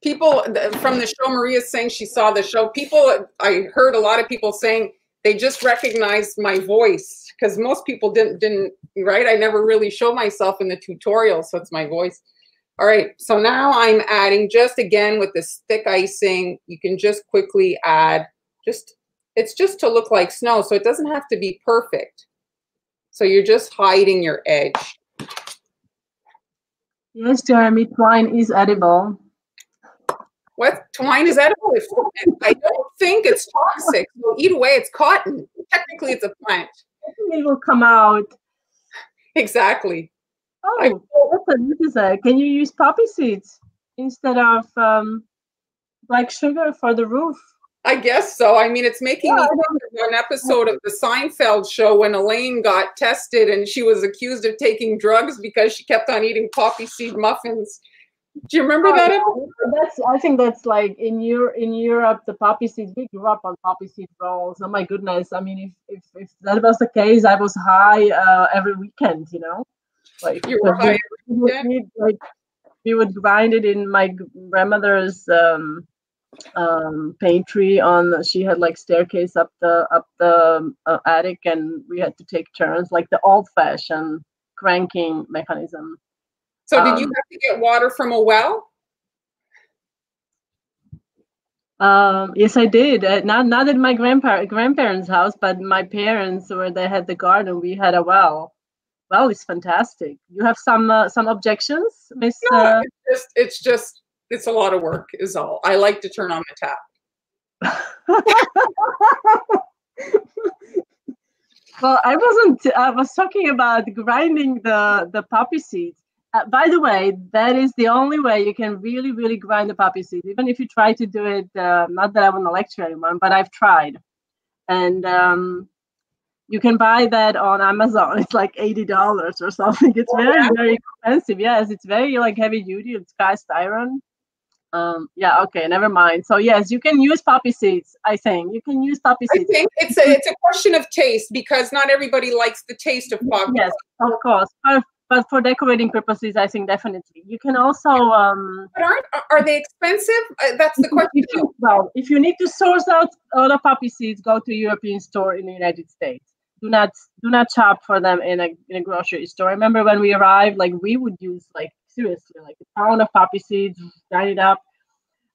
people from the show, Maria's saying she saw the show. People, I heard a lot of people saying they just recognized my voice because most people didn't didn't right. I never really show myself in the tutorial, so it's my voice. All right, so now I'm adding just again with this thick icing. You can just quickly add just it's just to look like snow, so it doesn't have to be perfect. So you're just hiding your edge. Yes, Jeremy, twine is edible. What twine is edible? I don't think it's toxic. So either way, it's cotton. Technically, it's a plant. It will come out. Exactly. Oh, I, that's a Can you use poppy seeds instead of um, black sugar for the roof? I guess so. I mean, it's making yeah, me think of an episode of the Seinfeld show when Elaine got tested and she was accused of taking drugs because she kept on eating poppy seed muffins. Do you remember oh, that? That's I think that's like in Europe. In Europe, the poppy seeds. We grew up on poppy seed rolls. Oh my goodness! I mean, if if, if that was the case, I was high uh, every weekend. You know, like you were high we, we, like we would grind it in my grandmother's um, um, pantry. On she had like staircase up the up the uh, attic, and we had to take turns, like the old-fashioned cranking mechanism so did you um, have to get water from a well? Um, yes, I did. Uh, not not at my grandpa grandparents' house, but my parents, where they had the garden, we had a well. Well, it's fantastic. You have some uh, some objections, Miss? No, uh... it's just it's just it's a lot of work. Is all. I like to turn on the tap. [LAUGHS] well, I wasn't. I was talking about grinding the the poppy seeds. Uh, by the way, that is the only way you can really, really grind the poppy seed. Even if you try to do it, uh, not that I want to lecture anyone, but I've tried. And um, you can buy that on Amazon. [LAUGHS] It's like eighty dollars or something. It's oh, very, yeah. very expensive. Yes, it's very like heavy duty. It's cast iron. Um, yeah, okay, never mind. So yes, you can use poppy seeds. I think you can use poppy seeds. I think it's a it's a question of taste because not everybody likes the taste of poppy. Yes, of course but for decorating purposes, I think definitely you can also. Um, but aren't are they expensive? Uh, that's the question. If you, well, if you need to source out all the poppy seeds, go to a European store in the United States. Do not do not shop for them in a in a grocery store. I remember when we arrived, like we would use like seriously like a pound of poppy seeds, grind it up.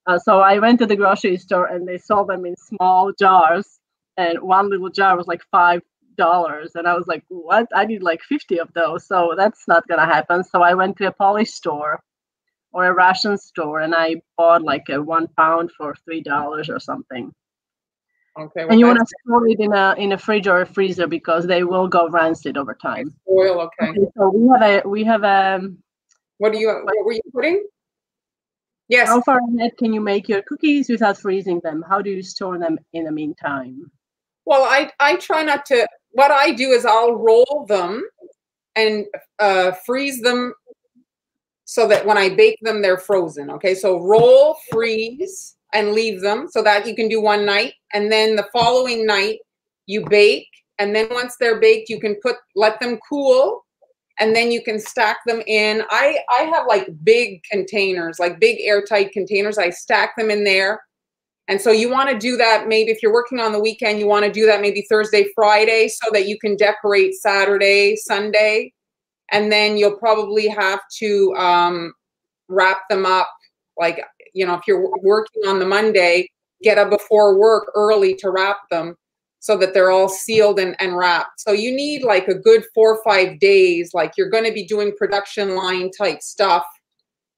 Uh, so I went to the grocery store and they sold them in small jars, and one little jar was like five dollars and i was like what? I need like 50 of those. So that's not gonna happen. So i went to a polish store or a russian store and i bought like a one pound for three dollars or something. Okay well, and you want to store it in a in a fridge or a freezer because they will go rancid over time. Oil okay. okay so we have a we have a what do you what were you putting? Yes. How far ahead can you make your cookies without freezing them? How do you store them in the meantime? Well, I, I try not to what I do is I'll roll them and uh, freeze them so that when I bake them, they're frozen. Okay, so roll, freeze, and leave them so that you can do one night. And then the following night, you bake. And then once they're baked, you can put let them cool and then you can stack them in. I, I have like big containers, like big airtight containers. I stack them in there and so you want to do that maybe if you're working on the weekend, you want to do that maybe Thursday, Friday, so that you can decorate Saturday, Sunday. And then you'll probably have to um, wrap them up. Like, you know, if you're working on the Monday, get up before work early to wrap them so that they're all sealed and, and wrapped. So you need like a good four or five days. Like you're going to be doing production line type stuff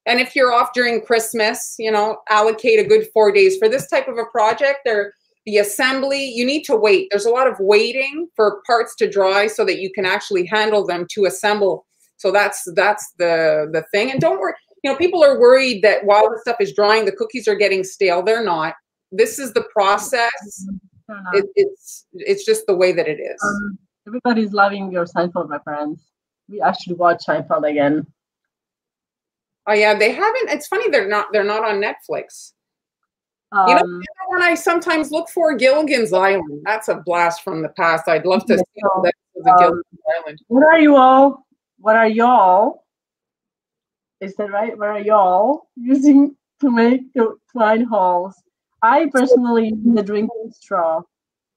and if you're off during Christmas, you know, allocate a good four days for this type of a project. There, the assembly, you need to wait. There's a lot of waiting for parts to dry so that you can actually handle them to assemble. So that's that's the the thing. And don't worry, you know, people are worried that while the stuff is drying, the cookies are getting stale. They're not. This is the process. It, it's it's just the way that it is. Um, everybody's loving your Seinfeld reference. We actually watch Seinfeld again. Oh yeah, they haven't. It's funny they're not they're not on Netflix. Um, you know, um, when I sometimes look for Gilligan's Island. That's a blast from the past. I'd love to see so, that um, Gilligan's Island. What are you all? What are y'all? Is that right? What are y'all using to make the twine holes? I personally use the drinking straw.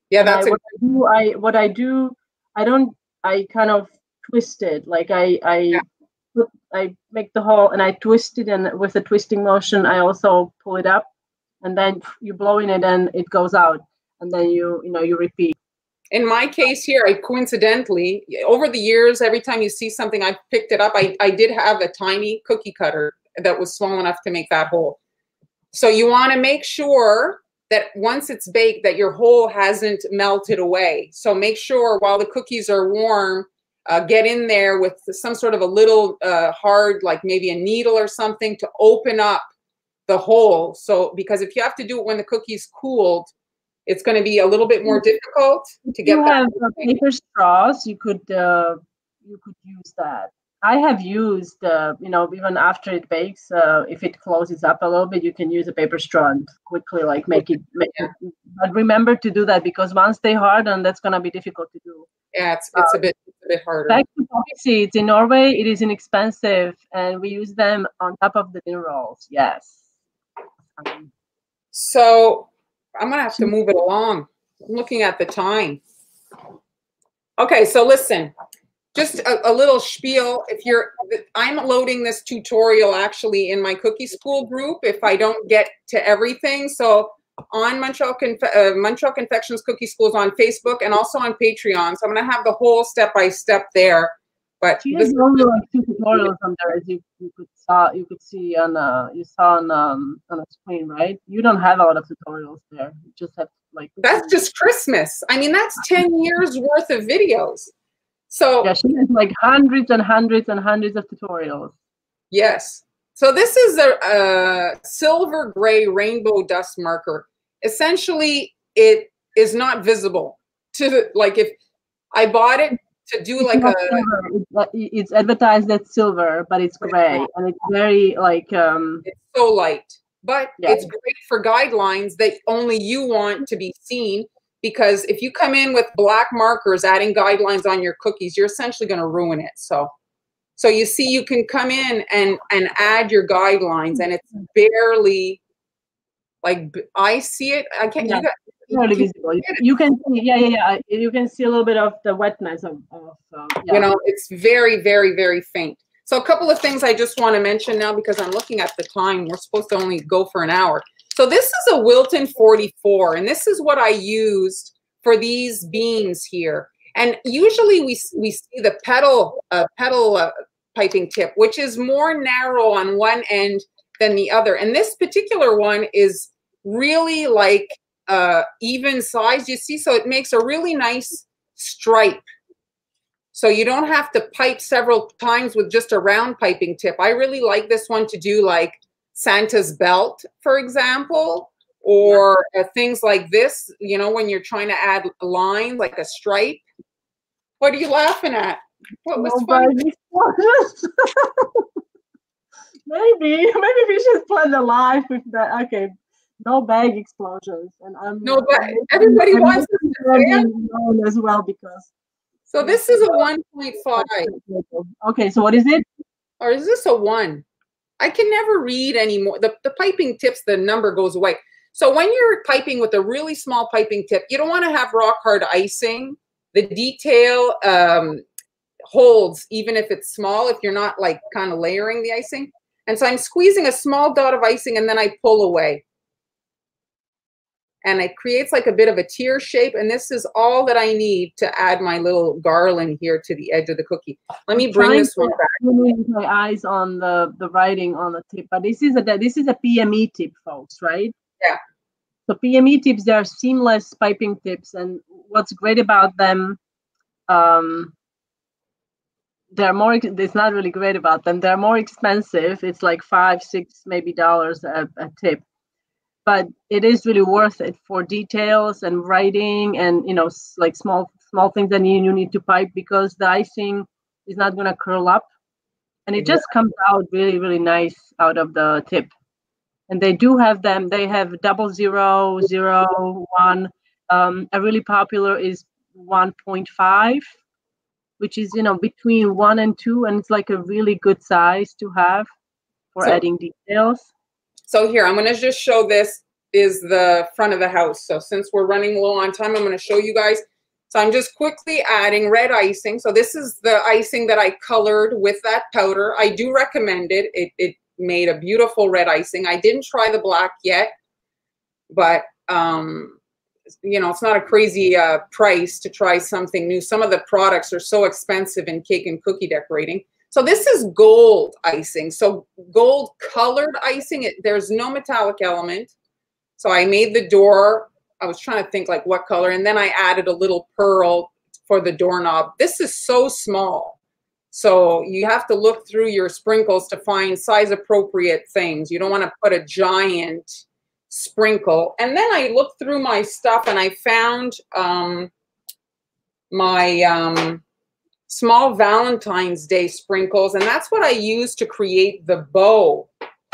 Yeah, that's I, what I do. I what I do. I don't. I kind of twist it. Like I I yeah. Put, I make the hole and I twist it, and with the twisting motion, I also pull it up and then you blow in it and it goes out and then you you know you repeat. In my case here i coincidentally over the years every time you see something i picked it up. I, I did have a tiny cookie cutter that was small enough to make that hole. So you want to make sure that once it's baked that your hole hasn't melted away. So make sure while the cookies are warm uh, get in there with some sort of a little uh, hard like maybe a needle or something to open up the hole. So because if you have to do it when the cookie's cooled, it's going to be a little bit more difficult to get. You have uh, paper straws. You could uh, you could use that. I have used, uh, you know, even after it bakes, uh, if it closes up a little bit, you can use a paper straw and quickly like make it. Make yeah. it. But remember to do that because once they harden, that's gonna be difficult to do. Yeah, it's, it's a bit a bit harder. Back to poppy seeds in Norway, it is inexpensive, and we use them on top of the dinner rolls. Yes. So I'm going to have to move it along. I'm looking at the time. Okay, so listen, just a, a, little spiel. If you're, I'm loading this tutorial actually in my cookie school group if I don't get to everything. So on Montreal, Conf uh, Montreal Confections Cookie Schools on Facebook and also on Patreon. So I'm going to have the whole step by step there. But she has only like two tutorials on there, as you, you could saw you could see on uh you saw on um on the screen, right? You don't have a lot of tutorials there. You just have like that's just Christmas. I mean, that's ten years worth of videos. So yeah, she has like hundreds and hundreds and hundreds of tutorials. Yes. So this is a, a silver gray rainbow dust marker. Essentially, it is not visible to like if I bought it to do it's like a silver. it's advertised as silver but it's gray and it's very like um it's so light but yeah. it's great for guidelines that only you want to be seen because if you come in with black markers adding guidelines on your cookies you're essentially going to ruin it so so you see you can come in and and add your guidelines and it's barely like i see it i can't yeah. you got, visible. You can see, yeah, yeah, yeah. You can see a little bit of the wetness of, of uh, yeah. you know, it's very, very, very faint. So a couple of things I just want to mention now because I'm looking at the time. We're supposed to only go for an hour. So this is a Wilton 44, and this is what I used for these beans here. And usually we we see the petal uh, petal uh, piping tip, which is more narrow on one end than the other. And this particular one is really like uh, even size, you see? So it makes a really nice stripe. So you don't have to pipe several times with just a round piping tip. I really like this one to do like Santa's belt, for example, or uh, things like this, you know, when you're trying to add a line, like a stripe. What are you laughing at? What was funny? [LAUGHS] maybe, maybe we should plan the live with that. Okay, no bag explosions, and I'm no bag. Everybody I'm wants to be known as well because. So this is a one point five. Okay, so what is it? Or is this a one? I can never read anymore. The the piping tips, the number goes away. So when you're piping with a really small piping tip, you don't want to have rock hard icing. The detail um, holds even if it's small. If you're not like kind of layering the icing. And so I'm squeezing a small dot of icing and then I pull away and it creates like a bit of a tear shape. And this is all that I need to add my little garland here to the edge of the cookie. Let me bring this one back. My eyes on the, the writing on the tip, but this is a this is a PME tip, folks, right? Yeah. So PME tips, they are seamless piping tips, and what's great about them, um, they're more. It's not really great about them. They're more expensive. It's like five, six, maybe dollars a, a tip but it is really worth it for details and writing and you know like small small things that you, you need to pipe because the icing is not going to curl up and it just comes out really really nice out of the tip and they do have them. They have double zero, zero, one. Um, a really popular is 1.5, which is you know between one and two, and it's like a really good size to have for so, adding details. So here, I'm going to just show this is the front of the house. So since we're running low on time, I'm going to show you guys. So I'm just quickly adding red icing. So this is the icing that I colored with that powder. I do recommend it. It, it made a beautiful red icing. I didn't try the black yet, but um, you know, it's not a crazy uh, price to try something new. Some of the products are so expensive in cake and cookie decorating. So this is gold icing. So gold colored icing, it, there's no metallic element. So I made the door, I was trying to think like what color, and then I added a little pearl for the doorknob. This is so small. So you have to look through your sprinkles to find size appropriate things. You don't want to put a giant sprinkle. And then I looked through my stuff and I found um, my um, small Valentine's Day sprinkles. And that's what I use to create the bow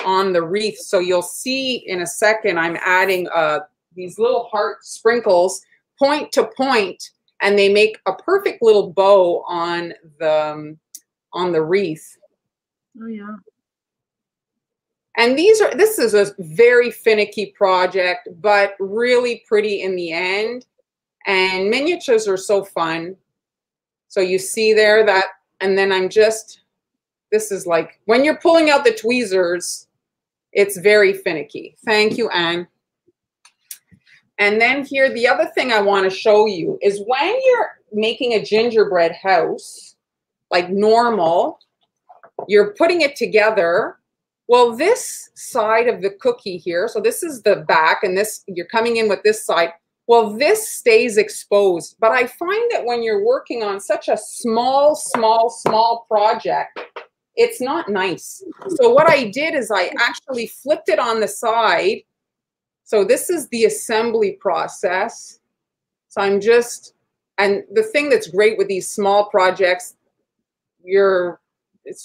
on the wreath. So you'll see in a second, I'm adding uh, these little heart sprinkles point to point, and they make a perfect little bow on the um, on the wreath. Oh yeah. And these are this is a very finicky project, but really pretty in the end. And miniatures are so fun. So you see there that, and then I'm just, this is like, when you're pulling out the tweezers, it's very finicky. Thank you, Anne. And then here, the other thing I want to show you is when you're making a gingerbread house, like normal, you're putting it together. Well, this side of the cookie here, so this is the back and this, you're coming in with this side. Well, this stays exposed, but I find that when you're working on such a small, small, small project, it's not nice. So what I did is I actually flipped it on the side. So this is the assembly process. So I'm just, and the thing that's great with these small projects, you're, it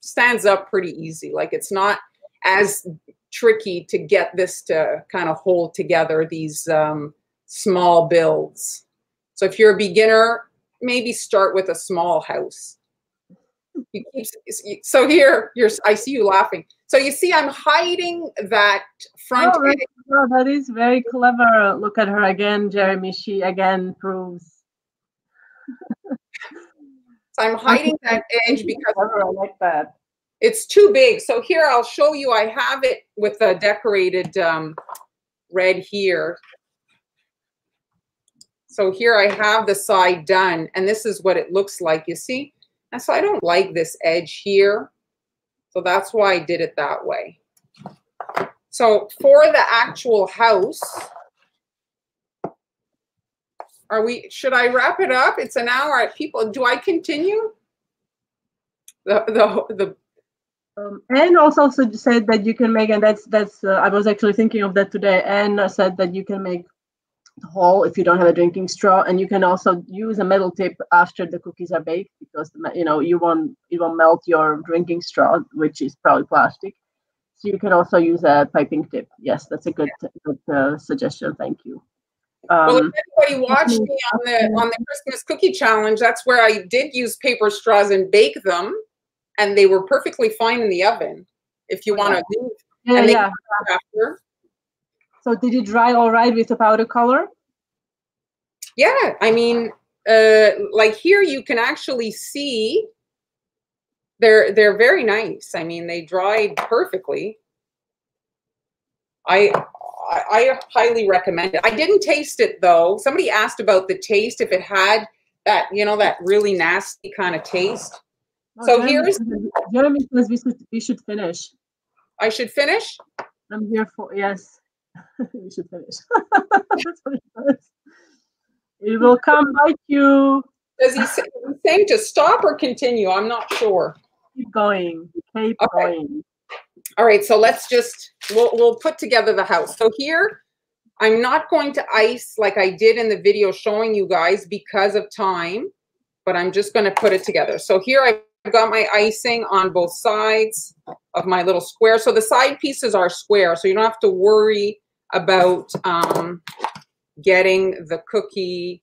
stands up pretty easy. Like it's not as tricky to get this to kind of hold together these um, small builds. So if you're a beginner, maybe start with a small house you keep, so here, you're, I see you laughing. So you see, I'm hiding that front. Oh, oh, that is very clever. Look at her again, Jeremy. She again proves. So I'm hiding that edge because I like that. It's too big. So here, I'll show you. I have it with a decorated um, red here. So here I have the side done, and this is what it looks like. You see? And so I don't like this edge here. So that's why I did it that way. So for the actual house, are we, should I wrap it up? It's an hour. People, do I continue? The, the, the, um, and also said that you can make, and that's, that's, uh, I was actually thinking of that today, and said that you can make hole if you don't have a drinking straw and you can also use a metal tip after the cookies are baked because you know you won't it won't melt your drinking straw which is probably plastic so you can also use a piping tip yes that's a good good uh, suggestion thank you um, well, if anybody watched me on the on the Christmas cookie challenge, that's where I did use paper straws and bake them, and they were perfectly fine in the oven. If you want to, yeah, yeah. After. So did it dry all right with the powder color? Yeah, I mean, uh, like here you can actually see they're they're very nice. I mean, they dried perfectly. I, I, I highly recommend it. I didn't taste it though. Somebody asked about the taste if it had that you know that really nasty kind of taste. Oh, so Jeremy, here's Jeremy says we should we should finish. I should finish. I'm here for yes. [LAUGHS] we should finish. [LAUGHS] That's what it says. It will come bite you. Does he say saying to stop or continue? I'm not sure. Keep going. Keep okay. going. All right, so let's just we'll we'll put together the house. So here I'm not going to ice like I did in the video showing you guys because of time, but I'm just going to put it together. So here I've got my icing on both sides. of my little square. So the side pieces are square, so you don't have to worry about um, getting the cookie,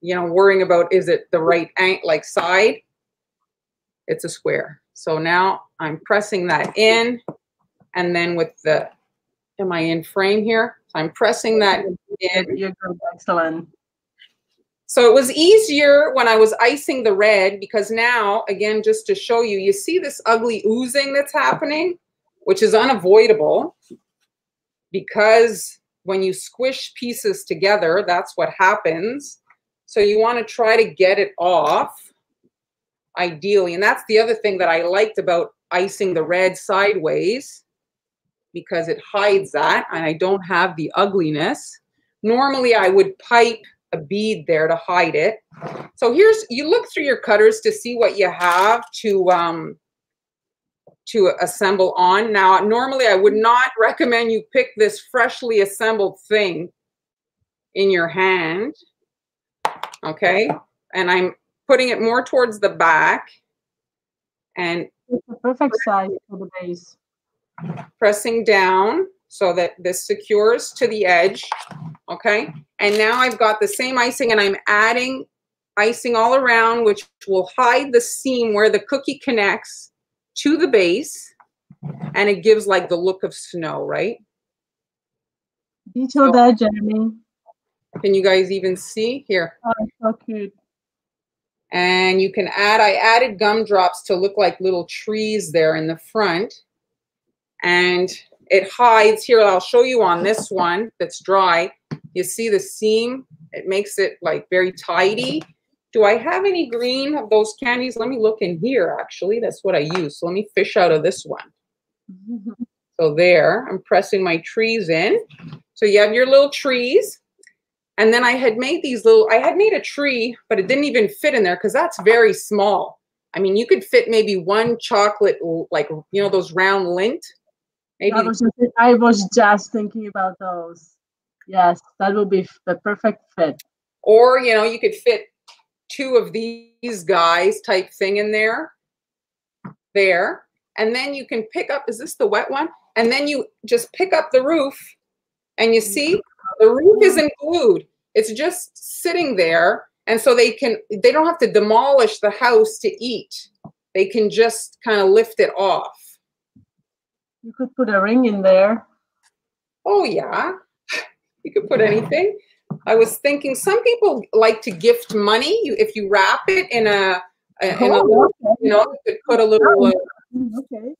you know, worrying about is it the right like side. It's a square. So now I'm pressing that in and then with the, am I in frame here? So I'm pressing that in. You're excellent. So it was easier when I was icing the red because now, again, just to show you, you see this ugly oozing that's happening, which is unavoidable because when you squish pieces together, that's what happens. So you want to try to get it off, ideally. And that's the other thing that I liked about icing the red sideways because it hides that and I don't have the ugliness. Normally I would pipe a bead there to hide it. So here's, you look through your cutters to see what you have to, um, to assemble on. Now, normally I would not recommend you pick this freshly assembled thing in your hand. Okay. And I'm putting it more towards the back and it's the perfect size for the base. Pressing down so that this secures to the edge. Okay. And now I've got the same icing and I'm adding icing all around, which will hide the seam where the cookie connects to the base. And it gives like the look of snow, right? Detail so, there, Jeremy. Can you guys even see here? Oh, so cute. And you can add, I added gumdrops to look like little trees there in the front. And it hides here. I'll show you on this one that's dry. You see the seam? It makes it like very tidy. Do I have any green of those candies? Let me look in here, actually. That's what I use. So let me fish out of this one. [LAUGHS] So there, I'm pressing my trees in. So you have your little trees. And then I had made these little, I had made a tree, but it didn't even fit in there because that's very small. I mean, you could fit maybe one chocolate, like, you know, those round Lindt Maybe I was, just, I was just thinking about those. Yes, that would be the perfect fit. Or, you know, you could fit two of these guys type thing in there. There. And then you can pick up, is this the wet one? And then you just pick up the roof and you see the roof isn't glued. It's just sitting there. And so they can, they don't have to demolish the house to eat. They can just kind of lift it off. You could put a ring in there. Oh, yeah. [LAUGHS] You could put anything. I was thinking some people like to gift money. You, if you wrap it in a, a in oh, a okay. you know, you could put a little. Uh, okay.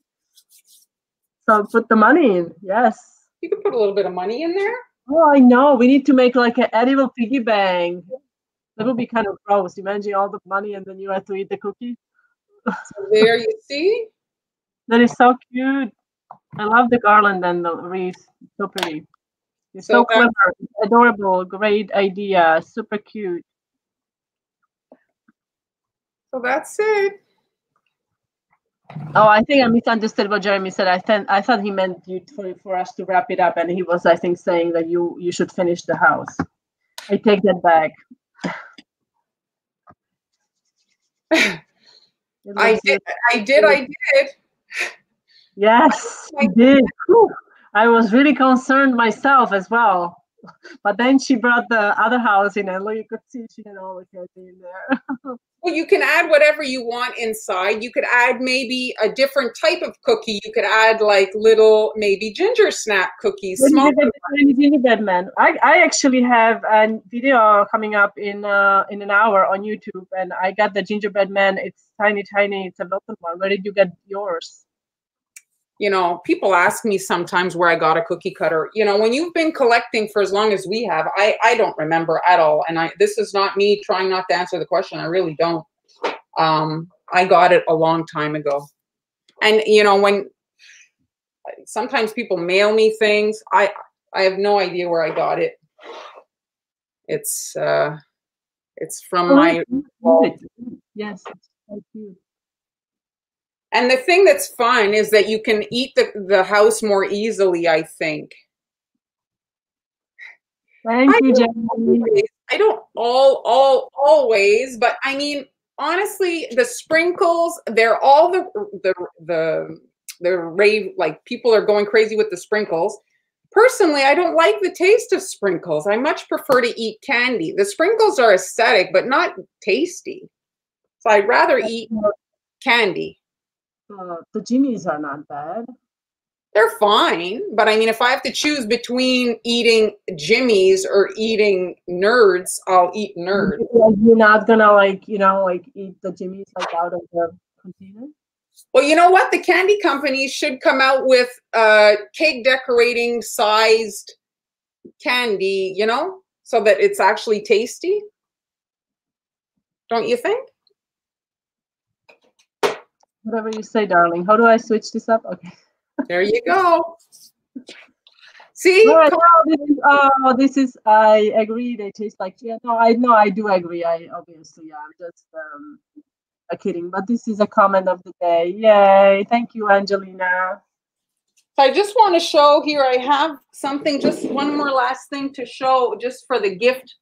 So put the money in. Yes. You could put a little bit of money in there. Oh, I know. We need to make like an edible piggy bank. That would be kind of gross. Imagine all the money and then you have to eat the cookie. So there you see. That is so cute. I love the garland and the wreath. So pretty. It's so, so clever, adorable, great idea, super cute. So that's it. Oh, I think I misunderstood what Jeremy said. I thought I thought he meant you for, for us to wrap it up, and he was, I think, saying that you you should finish the house. I take that back. [LAUGHS] I did. I did. I did. Yes, I did. Whew. I was really concerned myself as well. But then she brought the other house in, and you could see she had all the candy in there. [LAUGHS] well, you can add whatever you want inside. You could add maybe a different type of cookie. You could add like little maybe ginger snap cookies. Small gingerbread man. I, I actually have a video coming up in uh, in an hour on YouTube, and I got the gingerbread man. It's tiny, tiny. It's a little one. Where did you get yours? You know, people ask me sometimes where I got a cookie cutter. You know, when you've been collecting for as long as we have, I, I don't remember at all. And I this is not me trying not to answer the question. I really don't. Um, I got it a long time ago. And you know, when sometimes people mail me things, I I have no idea where I got it. It's uh it's from my yes, thank you. And the thing that's fun is that you can eat the, the house more easily, I think. Thank I you, Jenny. I don't all all always, but I mean honestly, the sprinkles, they're all the the the the rave like people are going crazy with the sprinkles. Personally, I don't like the taste of sprinkles. I much prefer to eat candy. The sprinkles are aesthetic, but not tasty. So I'd rather eat candy. Uh, the jimmies are not bad. They're fine, but I mean, if I have to choose between eating jimmies or eating nerds, I'll eat nerds. You're not gonna like, you know, like eat the jimmies like out of the container. Well, you know what? The candy companies should come out with uh, cake decorating sized candy, you know, so that it's actually tasty. Don't you think? Whatever you say, darling. How do I switch this up? Okay. [LAUGHS] There you go. See? No, this is, oh, this is. I agree. They taste like. Yeah, no, I know. I do agree. I obviously, yeah, I'm just um, a kidding. But this is a comment of the day. Yay! Thank you, Angelina. I just want to show here. I have something. Just one more last thing to show, just for the gift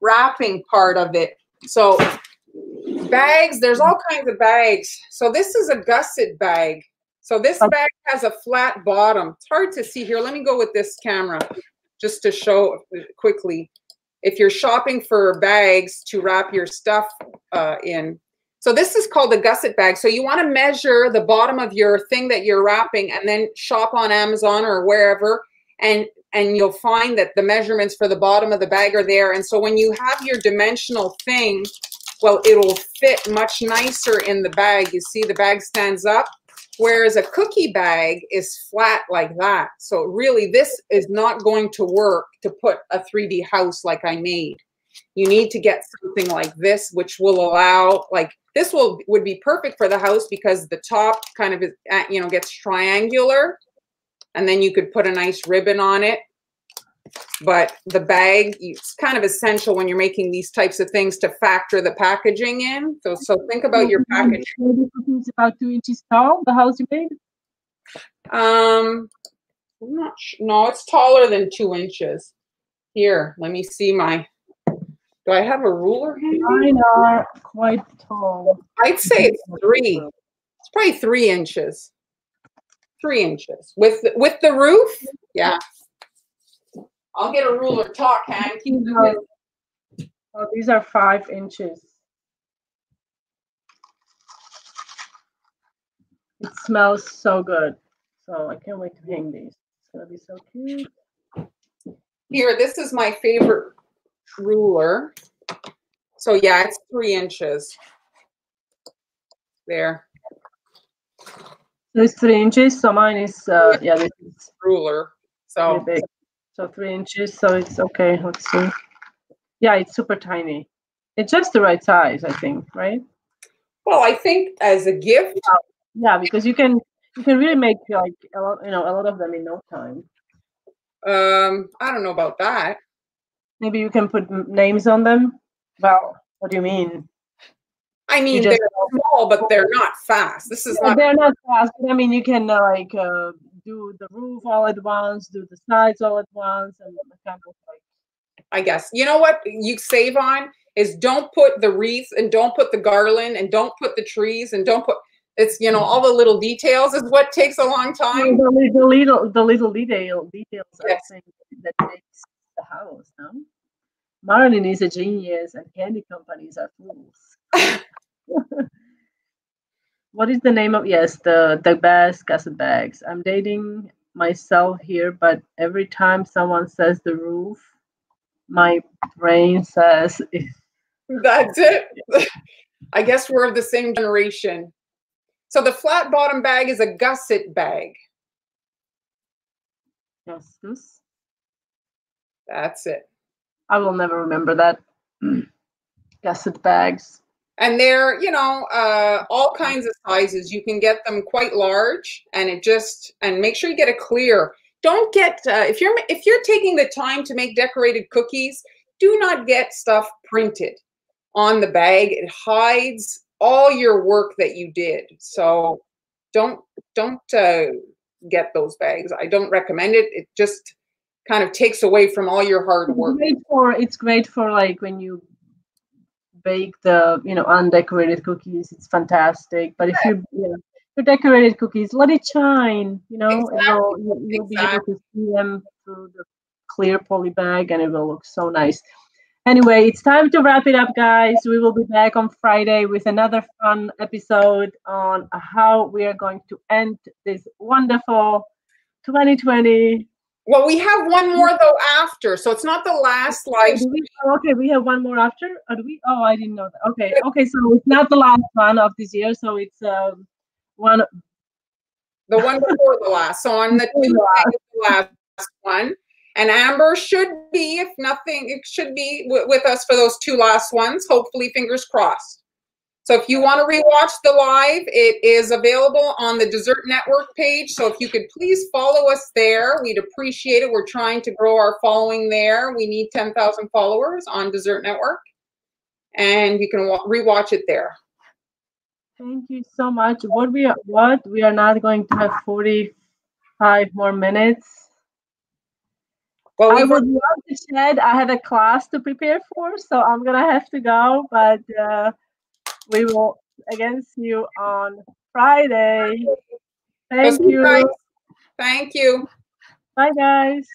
wrapping part of it. So bags. There's all kinds of bags. So this is a gusset bag. So this bag has a flat bottom. It's hard to see here. Let me go with this camera just to show quickly. If you're shopping for bags to wrap your stuff uh, in. So this is called a gusset bag. So you want to measure the bottom of your thing that you're wrapping and then shop on Amazon or wherever and and you'll find that the measurements for the bottom of the bag are there. And so when you have your dimensional thing, well, it'll fit much nicer in the bag. You see the bag stands up Whereas a cookie bag is flat like that. So really this is not going to work to put a 3D house like I made. You need to get something like this, which will allow, like this will would be perfect for the house because the top kind of, is, uh, you know, gets triangular and then you could put a nice ribbon on it but the bag it's kind of essential when you're making these types of things to factor the packaging in. So so think about your packaging. It's about two inches tall the house you made? Um I'm not no it's taller than two inches. Here let me see my do i have a ruler handy? mine are quite tall. I'd say it's three. It's probably three inches. Three inches. With the, with the roof? Yeah I'll get a ruler. Talk, Han. Keep Oh, these are five inches. It smells so good. So I can't wait to hang these. It's gonna be so cute. Here, this is my favorite ruler. So yeah, it's three inches. There. So it's three inches. So mine is uh, yeah, this is ruler. So so three inches, so it's okay. Let's see. Yeah, it's super tiny. It's just the right size, I think, right? Well, I think as a gift. Yeah, yeah because you can you can really make like a lot, you know, a lot of them in no time. Um, I don't know about that. Maybe you can put names on them. Well, what do you mean? I mean, they're small, but they're not fast. This is yeah, not. They're not fast. But I mean, you can uh, like uh, do the roof all at once, do the sides all at once, and kind of like. I guess you know what you save on is don't put the wreath and don't put the garland and don't put the trees and don't put it's you know all the little details is what takes a long time. The, the little the little detail details yes. that makes the house. No, Marilyn is a genius, and candy companies are fools. [LAUGHS] [LAUGHS] what is the name of yes the the best gusset bags. I'm dating myself here but every time someone says the roof my brain says that's it. I guess we're of the same generation. So the flat bottom bag is a gusset bag. Yes this that's it. I will never remember that. [CLEARS THROAT] Gusset bags and they're you know uh, all kinds of sizes. You can get them quite large and it just and make sure you get a clear. Don't get uh, if you're if you're taking the time to make decorated cookies do not get stuff printed on the bag. It hides all your work that you did. So don't don't uh, get those bags. I don't recommend it. It just kind of takes away from all your hard work. it's great for it's great for like when you bake the you know undecorated cookies it's fantastic but if you, you know, your decorated cookies. Let it shine. You know, Exactly. it will, you- you'll be able to see them through the clear poly bag, and it will look so nice. Anyway, it's time to wrap it up, guys. We will be back on Friday with another fun episode on how we are going to end this wonderful 2020. Well, we have one more though after, so it's not the last live. Do we- oh, okay, we have one more after. Or do we? Oh, I didn't know that. Okay, okay. So it's not the last one of this year. So it's um, one. the one before the last. So on the Tuesday, the last one. And Amber should be, if nothing, it should be with us for those two last ones. Hopefully, fingers crossed. So if you want to rewatch the live, it is available on the Dessert Network page. So if you could please follow us there, we'd appreciate it. We're trying to grow our following there. We need 10,000 followers on Dessert Network. And you can rewatch it there. Thank you so much. What we are, what we are not going to have forty-five more minutes. Well, I we would love to chat. I have a class to prepare for, so I'm gonna have to go. But uh, we will again see you on Friday. Thank guys. you. Thank you. Bye, guys.